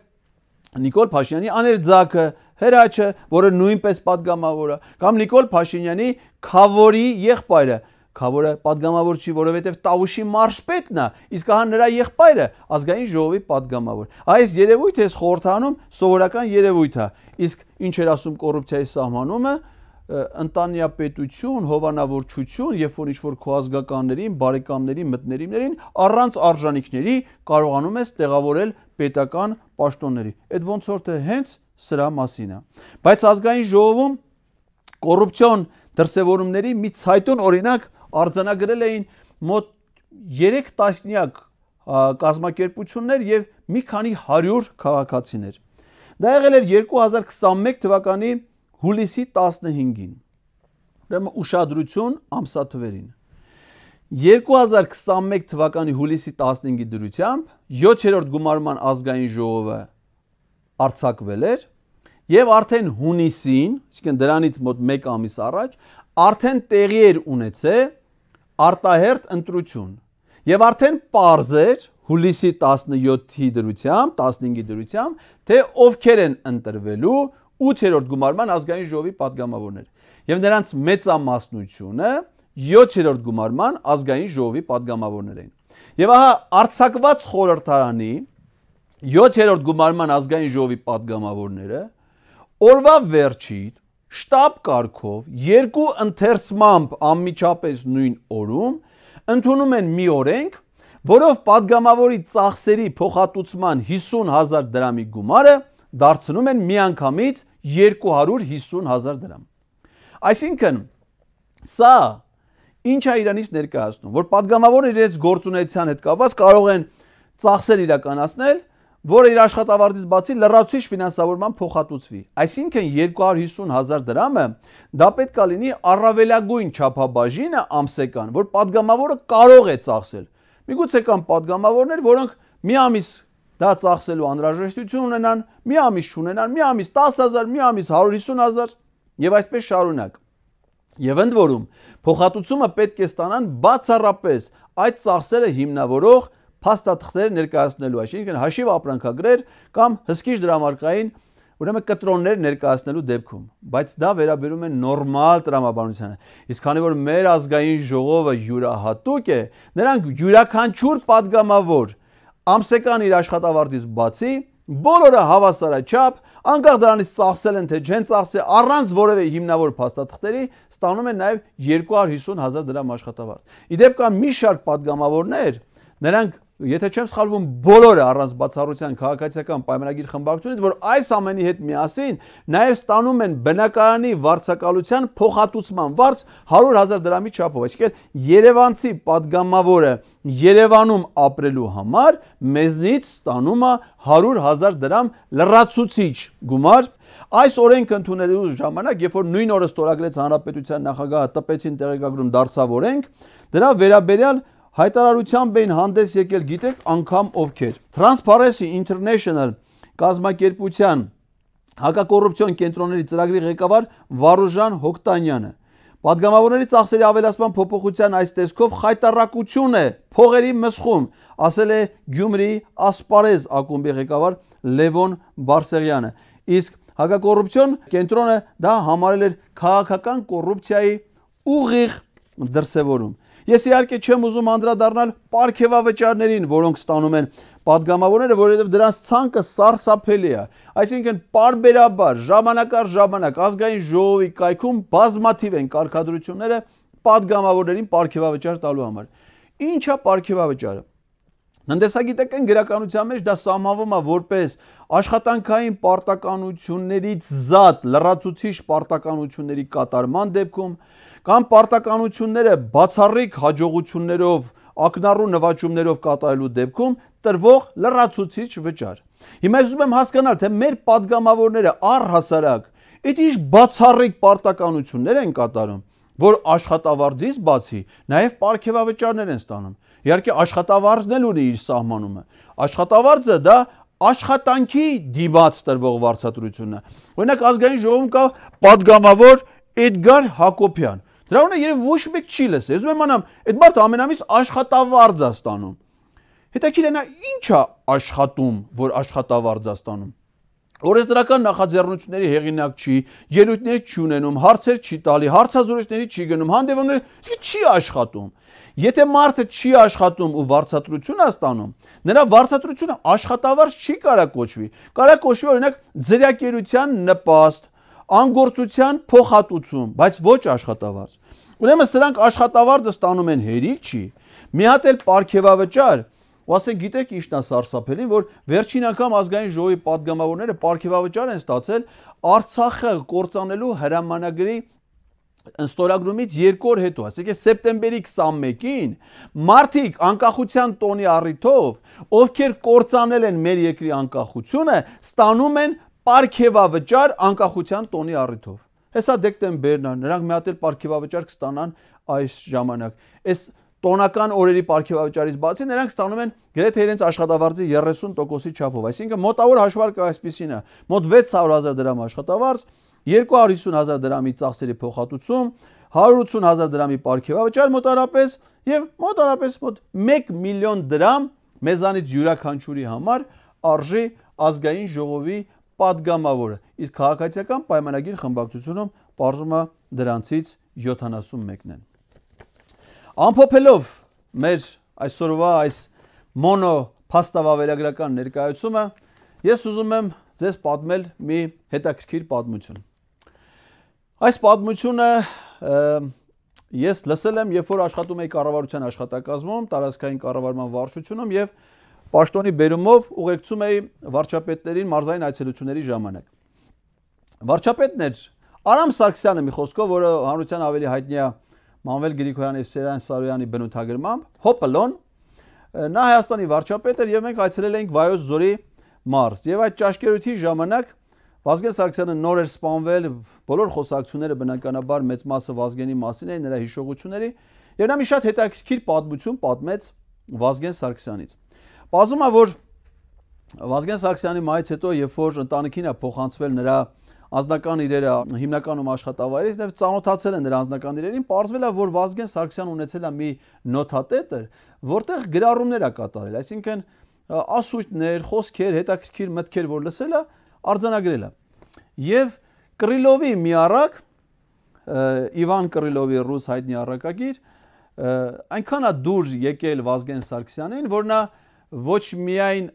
Նիկոլ Փաշինյանի աներձակը, հրաչը, որը նույնպես падգամավոր է, կամ Նիկոլ Փաշինյանի Խավորի եղբայրը, Խավորը падգամավոր չի, որովհետև Տավուշի մարշպետն է, իսկ ահա նրա եղբայրը ազգային ժողովի падգամավոր։ Այս երևույթը ես խորհրդանում սովորական երևույթ է, իսկ ինչ էր ասում կոռուպցիայի սահմանումը, ընտանյապետություն, հովանավորչություն, երբ որ ինչ-որ քո ազգականներին, բարեկամներին, մտներիմներին առանց արժանիքների կարողանում ես տեղավորել պետական պաշտոնների։ Այդ ոնց որ թե հենց սրա մասին է։ Բայց ազգային ժողովում կոռուպցիոն դրսևորումների մի ցայտուն օրինակ արձանագրել էին մոտ 3 տասնյակ կազմակերպություններ եւ մի քանի 100 քաղաքացիներ։ Դա եղել էր 2021 թվականի հուլիսի 15-ին։ Ուրեմն ուշադրություն ամսաթվերին։ 2021 թվականի հուլիսի 15-ի դրությամբ 7-րդ գումարման ազգային ժողովը արցակվել էր եւ արդեն հունիսին, այսինքն դրանից մոտ 1 ամիս առաջ, արդեն տեղի էր ունեցել արտահերտ ընտրություն։ Եվ արդեն པարզ էր հուլիսի 17-ի դրությամբ, 15-ի դրությամբ, թե ովքեր են ընտրվելու 8-րդ գումարման ազգային ժողովի падգամավորներ։ Եվ նրանց մեծամասնությունը 7-րդ գումարման ազգային ժողովի падգամավորներ էին։ Եվ ահա արցակված խորհրդարանի 7-րդ գումարման ազգային ժողովի падգամավորները օրվա վերջին շտաբ կարգով երկու ընթերցմամբ անմիջապես նույն օրում ընդունում են մի օրենք, որով падգամավորի ծախսերի փոխհատուցման 50000 դրամի գումարը դարձնում են միանգամից 250000 դրամ։ Այսինքն, սա Ինչ է Իրանից ներկայացնում, որ падգամավորը իրենց գործունեության հետ կապված կարող են ծախսեր իրականացնել, որը իր աշխատավարձից բացի լրացուցիչ ֆինանսավորման փոխհատուցվի։ Այսինքն 250.000 դրամը դա պետք է լինի առավելագույն չափաբաժինը ամսական, որ падգամավորը կարող է ծախսել։ Միգուցե կան падգամավորներ, որոնք մի ամիս դա ծախսելու անհրաժեշտություն ունենան, մի ամիս չունենան, մի ամիս 10000, մի ամիս 150000 եւ այսպես շարունակ։ Եվ ընդ որում, Փոխհատուցումը պետք է ստանան բացառապես այդ ծախսերը հիմնավորող փաստաթղթեր ներկայացնելու, այսինքն հաշիվ ապրանքագրեր կամ հսկիչ դրամարկային ուրեմն կտրոններ ներկայացնելու դեպքում, բայց դա վերաբերում է նորմալ տրամաբանությանը։ Իսկ քանի որ մեր ազգային ժողովը յուրահատուկ է, նրանք յուրաքանչյուր падգամավոր ամսական իր աշխատավարձից բացի Բոլորը հավասարաչափ, անկախ դրանից ծախսել են թե չեն ծախսել, առանց որևէ հիմնավոր փաստաթղթերի ստանում են նաև 250 հազար դրամ աշխատավարձ։ Իդեպ կան մի շարք падգամավորներ, նրանք եթե չեմ սխալվում, բոլորը առանց բացառության քաղաքացիական պայմանագիր խմբակցությունից, որ այս ամենի հետ միասին նաև ստանում են բնակարանի վարձակալության փոխհատուցման վարձ 100.000 դրամի չափով, այսինքն Երևանցի падգամավորը Երևանում ապրելու համար մեզնից ստանում է 100.000 դրամ լրացուցիչ գումար Այս օրենքը ընդունելու ժամանակ, երբ որ նույն օրը ստորագրեց հանրապետության նախագահը, տպեցին տեղեկագրում դարձավ օրենք, դրա վերաբերյալ հայտարարությամբ էին հանդես եկել գիտեք անգամ ովքեր Transparency International կազմակերպության հակակոռուպցիոն կենտրոնների ծրագրի ղեկավար Վարուժան Հոկտանյանը Պատգամավորների ծախսերի ավելացման փոփոխության այս տեսքով խայտարակություն է փողերի մսխում, ասել է Գյումրի ասպարեզ ակումբի ղեկավար Լևոն Բարսեղյանը։ Իսկ հակակոռուպցիոն կենտրոնը դա համարել էր քաղաքական կոռուպցիայի ուղիղ դրսևորում։ Ես իհարկե չեմ ուզում անդրադառնալ ապարքեվավճարներին, որոնք ստանում են падգամավորները, որովհետև դրանց ցանկը սարսափելի է։ Այսինքն, parberabar ժամանակ առ ժամանակ ազգային ժողովի կայքում բազմաթիվ են կարգադրությունները падգամավորներին ապարքեվավճար տալու համար։ Ինչ է ապարքեվավճարը։ Հնդեսագիտական գրականության մեջ դա սահմանվում է որպես աշխատանքային պարտականություններից զատ լրացուցիչ պարտականությունների կատարման դեպքում կամ պարտականությունները բացառիկ հաջողություններով ակնառու նվաճումներով կատարելու դեպքում տրվող լրացուցիչ վճար։ Հիմա ես ուզում եմ հասկանալ, թե մեր падգամավորները առհասարակ իդ ինչ բացառիկ պարտականություններ են կատարում, որ աշխատավարձից բացի նաև ապարքեվավճարներ են ստանում։ Իհարկե աշխատավարձն էլ ունի իր սահմանումը։ Աշխատավարձը դա աշխատանքի դիմաց տրվող վարձատրությունն է։ Օրինակ ազգային ժողովում կա падգամավոր Էդգար Հակոբյան, Դրա ունը երբ ոչ մեկ չի լսել։ Ես անամ, այդ մարդը ամենամիս աշխատավարձ է ստանում։ Հետաքրքիր է նա ի՞նչ է աշխատում, որ աշխատավարձ է ստանում։ Օրենսդրական նախաձեռնությունների հեղինակ չի, ելույթներ չի ունենում, հարցեր չի տալի, հարցազրույցների չի գնում, հանդիպումներ, իսկ չի աշխատում։ Եթե մարդը չի աշխատում ու վարձատրություն է ստանում, նրա վարձատրությունը աշխատավարձ չի կարա կոչվի։ Կարա կոչվի օրինակ ձերակերության նպաստ, անգործության փոխհատուցում, բայց ոչ աշխատավարձ։ Ուրեմն սրանք աշխատավարձը ստանում են հերիք չի։ Մի հատ էլ ապարքեվավճար, ու ասեն գիտեք ինչն է սարսափելին, որ վերջին անգամ ազգային ժողովի падգամավորները ապարքեվավճար են ստացել Արցախը կործանելու հրամանագրի ստորագրումից 2 օր հետո, ասեք է սեպտեմբերի 21-ին, մարտիկ անկախության տոնի առիթով, ովքեր կործանել են մեր երկրի անկախությունը, ստանում են պարքեվավճար անկախության տոնի առիթով։ Հեսա դեկտեմբերն է, նրանք մի հատ էլ պարքեվավճար կստանան այս ժամանակ։ Այս տոնական օրերի պարքեվավճարից բացի նրանք ստանում են գրեթե իրենց աշխատավարձի 30%-ի չափով, այսինքն մոտավոր հաշվարկը այսպեսին է՝ մոտ 600.000 դրամ աշխատավարձ, 250.000 դրամի ծախսերի փոխհատուցում, 180.000 դրամի պարքեվավճար մոտարապես եւ մոտարապես մոտ 1 միլիոն դրամ մեզանից յուրաքանչյուրի համար արժի ազգային ժողովի падգամավորը, իսկ քաղաքացիական պայմանագիր խմբակցությունում բարձում է դրանցից 71-ն են։ Ամփոփելով մեր այսօրվա այս մոնո փաստավավերագրական ներկայացումը, ես ուզում եմ ձեզ պատմել մի հետաքրքիր պատմություն։ Այս պատմությունը ես լսել եմ, երբ որ աշխատում էի կառավարության աշխատակազմում, տարածքային կառավարման վարչությունում եւ պաշտոնի բերումով ուղեկցում էի վարչապետներին մարզային այցելությունների ժամանակ։ Վարչապետն էր Արամ Սարգսյանը մի խոսքով, որը հանրության ավելի հայտնի է Մանվել Գրիգորյանի եւ Սերյան Սարոյանի բնութագրմամբ, Հոպլոն նա Հայաստանի վարչապետ էր եւ մենք այցելել էինք Վայոց Զորի մարզ եւ այդ ճաշկերույթի ժամանակ Վազգեն Սարգսյանը նոր էր սպանվել, բոլոր խոսակցությունները բնականաբար մեծ մասը Վազգենի մասին էին, նրա հիշողությունների եւ նա մի շատ հետաքրքիր պատմություն պատմեց Վազգեն Սարգսյանից։ Բազում է որ Վազգեն Սարգսյանի մայից հետո, երբ որ ընտանիքին է փոխանցվել նրա անձնական իրերը հիմնականում աշխատավայրից եւ ծանոթացել են նրա անձնական իրերին, ողջվել է, որ Վազգեն Սարգսյան ունեցել է մի նոթատետր, որտեղ գրառումներ է կատարել, այսինքն ասույթներ, խոսքեր, հետաքրքիր մտքեր, որ լսել է, արձանագրել է։ Եվ Կրիլովի մի առակ Իվան Կրիլովի ռուս հայտնի առակագիր այնքան է դուր եկել Վազգեն Սարգսյանին, որ նա ոչ միայն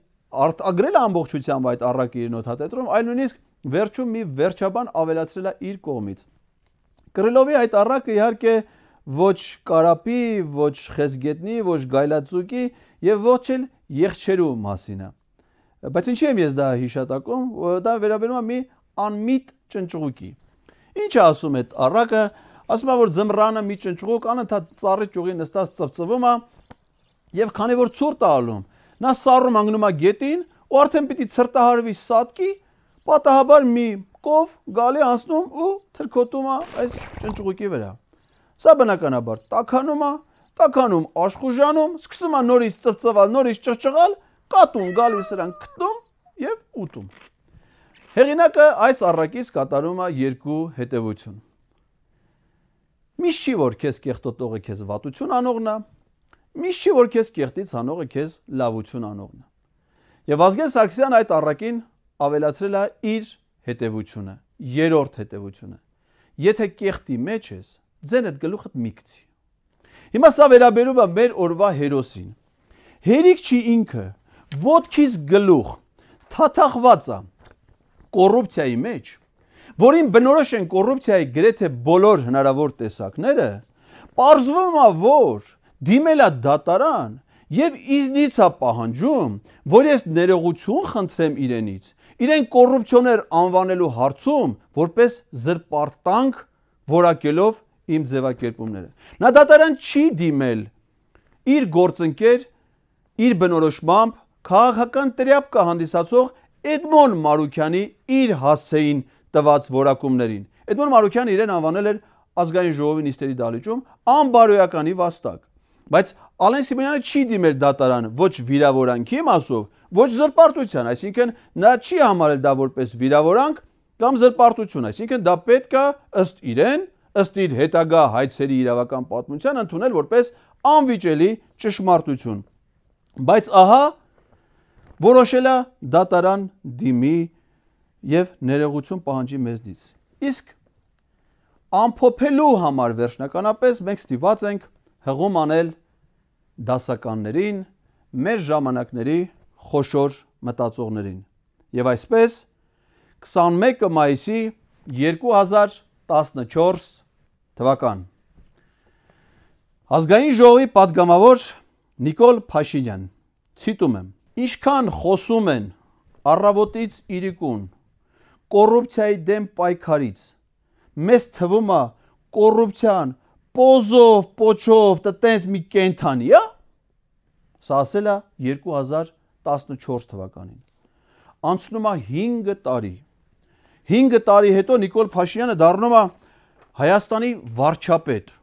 արտագրել ամբողջությամբ այդ առակի իր նոթատետրում, այլ նույնիսկ վերջում մի վերջաբան ավելացրել է իր կողմից։ Կրիլովի այդ առակը իհարկե ոչ կարապի, ոչ խեսգետնի, ոչ գայլածուկի եւ ոչ էլ եղջերու մասին է։ Բայց ինչի եմ ես դա հիշատակում, դա վերաբերում է մի անմիտ ճնճղուկի։ Ինչ է ասում այդ առակը, ասում է որ ձմռանը մի ճնճղուկ անընդհատ ծառի ճյուղի նստած ծվծվում է եւ քանի որ ցուրտ է ալում, նա սառում անգնում է գետին ու արդեն պիտի ցրտահարվի սատկի պատահաբար մի կով գալի անցնում ու թրքոտում է այս ճնճուղիկի վրա։ Սա բնականաբար տականում է, տականում աշխուժանում, սկսում է նորից ծրծվալ, նորից ճղճղալ, կատուն գալիս սրան գտնում եւ ուտում։ Հեղինակը այս առակից կատարում է երկու հետևություն։ Միշտ չի որ քեզ կեղտոտողը քեզ վատություն անողն է, միշտ չի որ քեզ կեղտից անողը քեզ լավություն անողն է։ Եվ Ազգեն Սարգսյան այդ առակին ավելացրել է իր հետևությունը, երրորդ հետևությունը։ Եթե կեղտի մեջ ես, ձենդ գլուխդ մի գցի։ Հիմա սա վերաբերում է մեր օրվա հերոսին։ Հերիք չի ինքը, ոդքից գլուխ թաթախված է կոռուպցիայի մեջ, որին բնորոշ են կոռուպցիայի գրեթե բոլոր հնարավոր տեսակները, Պարզվում է, որ դիմելա դատարան եւ իզնից է պահանջում, որ ես ներողություն խնդրեմ իրենից իրեն կոռուպցիոներ անվանելու հարցում որպես զրպարտանք որակելով իմ ձևակերպումները։ Նա դատարան չի դիմել իր գործընկեր իր բնորոշմամբ քաղաքական տրյապկա հանդիսացող Էդմոն Մարուկյանի իր հասցեին տված որակումներին։ Էդմոն Մարուկյանը իրեն անվանել էր ազգային ժողովի նիստերի դալիճում անբարոյականի վաստակ։ Բայց Ալեն Սիմոնյանը չի դիմել դատարան ոչ վիրավորանքի մասով, ոչ զրպարտության, այսինքն նա չի համարել դա որպես վիրավորանք կամ զրպարտություն, այսինքն դա պետք է ըստ իրեն, ըստ իր հետագա հայցերի իրավական պատմության ընդունել որպես անվիճելի ճշմարտություն։ Բայց ահա որոշել է դատարան դիմի եւ ներողություն պահանջի մեզնից։ Իսկ ամփոփելու համար վերջնականապես մենք ստիված ենք հղում անել դասականներին, մեր ժամանակների խոշոր մտածողներին։ Եվ այսպես 21 մայիսի 2014 թվական Ազգային ժողովի падգամավոր Նիկոլ Փաշինյան ցիտում եմ. Ինչքան խոսում են առավոտից իրիկուն կոռուպցիայի դեմ պայքարից մեզ թվում է կոռուպցիան պոզով, պոչով, տտենց մի կենթանի, հա? Սա ասել է 2014 թվականին։ Անցնում է 5 տարի։ 5 տարի հետո Նիկոլ Փաշինյանը դառնում է Հայաստանի վարչապետ։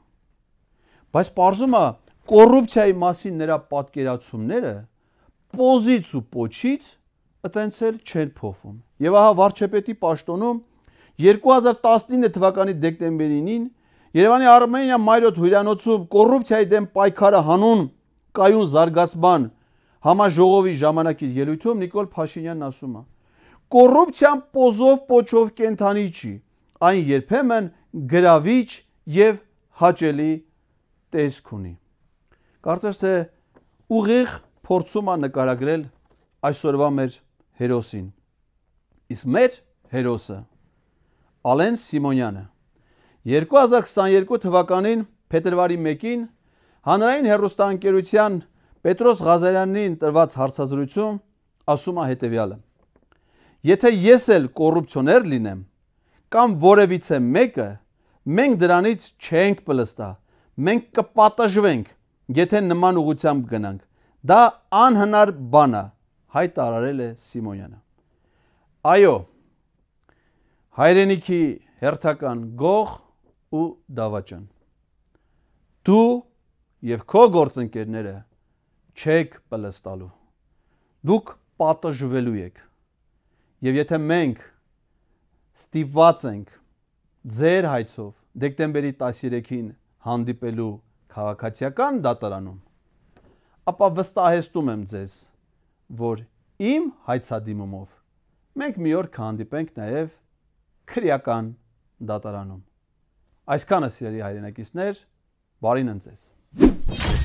Բայց parzum է կոռուպցիայի մասին նրա պատկերացումները պոզից ու պոչից այտենց էլ չեն փոխվում։ Եվ ահա վարչապետի պաշտոնում 2019 թվականի դեկտեմբերին Երևանի Արմենիա Մայրոտ հյուրանոցում կոռուպցիայի դեմ պայքարը հանուն կայուն զարգացման համաժողովի ժամանակի ելույթում Նիկոլ Փաշինյանն ասում է. կոռուպցիան պոզով պոչով կենթանի չի, այն երբեմն գրավիչ եւ հաճելի տեսք ունի։ Կարծես թե ուղիղ փորձում է նկարագրել այսօրվա մեր հերոսին։ Իսկ մեր հերոսը Ալեն Սիմոնյանը 2022 թվականին փետրվարի 1-ին հանրային հերոստանգերության Պետրոս Ղազարյանին տրված հարցազրույցում ասում է հետևյալը. Եթե ես էլ կոռուպցիոներ լինեմ կամ որևիցե մեկը, մենք դրանից չենք պլստա։ Մենք կպատժվենք, եթե նման ուղությամբ գնանք։ Դա անհնար բան է, հայտարարել է Սիմոնյանը։ Այո, հայրենիքի հերթական գող ու դավաճան։ Դու եւ քո գործընկերները չեք պլստալու։ Դուք պատժվելու եք։ Եվ եթե մենք ստիպված ենք ձեր հայցով դեկտեմբերի 13-ին հանդիպելու քաղաքացիական դատարանում, ապա վստահեցնում եմ ձեզ, որ իմ հայցադիմումով մենք մի օր կհանդիպենք նաև քրեական դատարանում։ Այսքանը սիրելի հայրենակիցներ, բարին ընձեզ։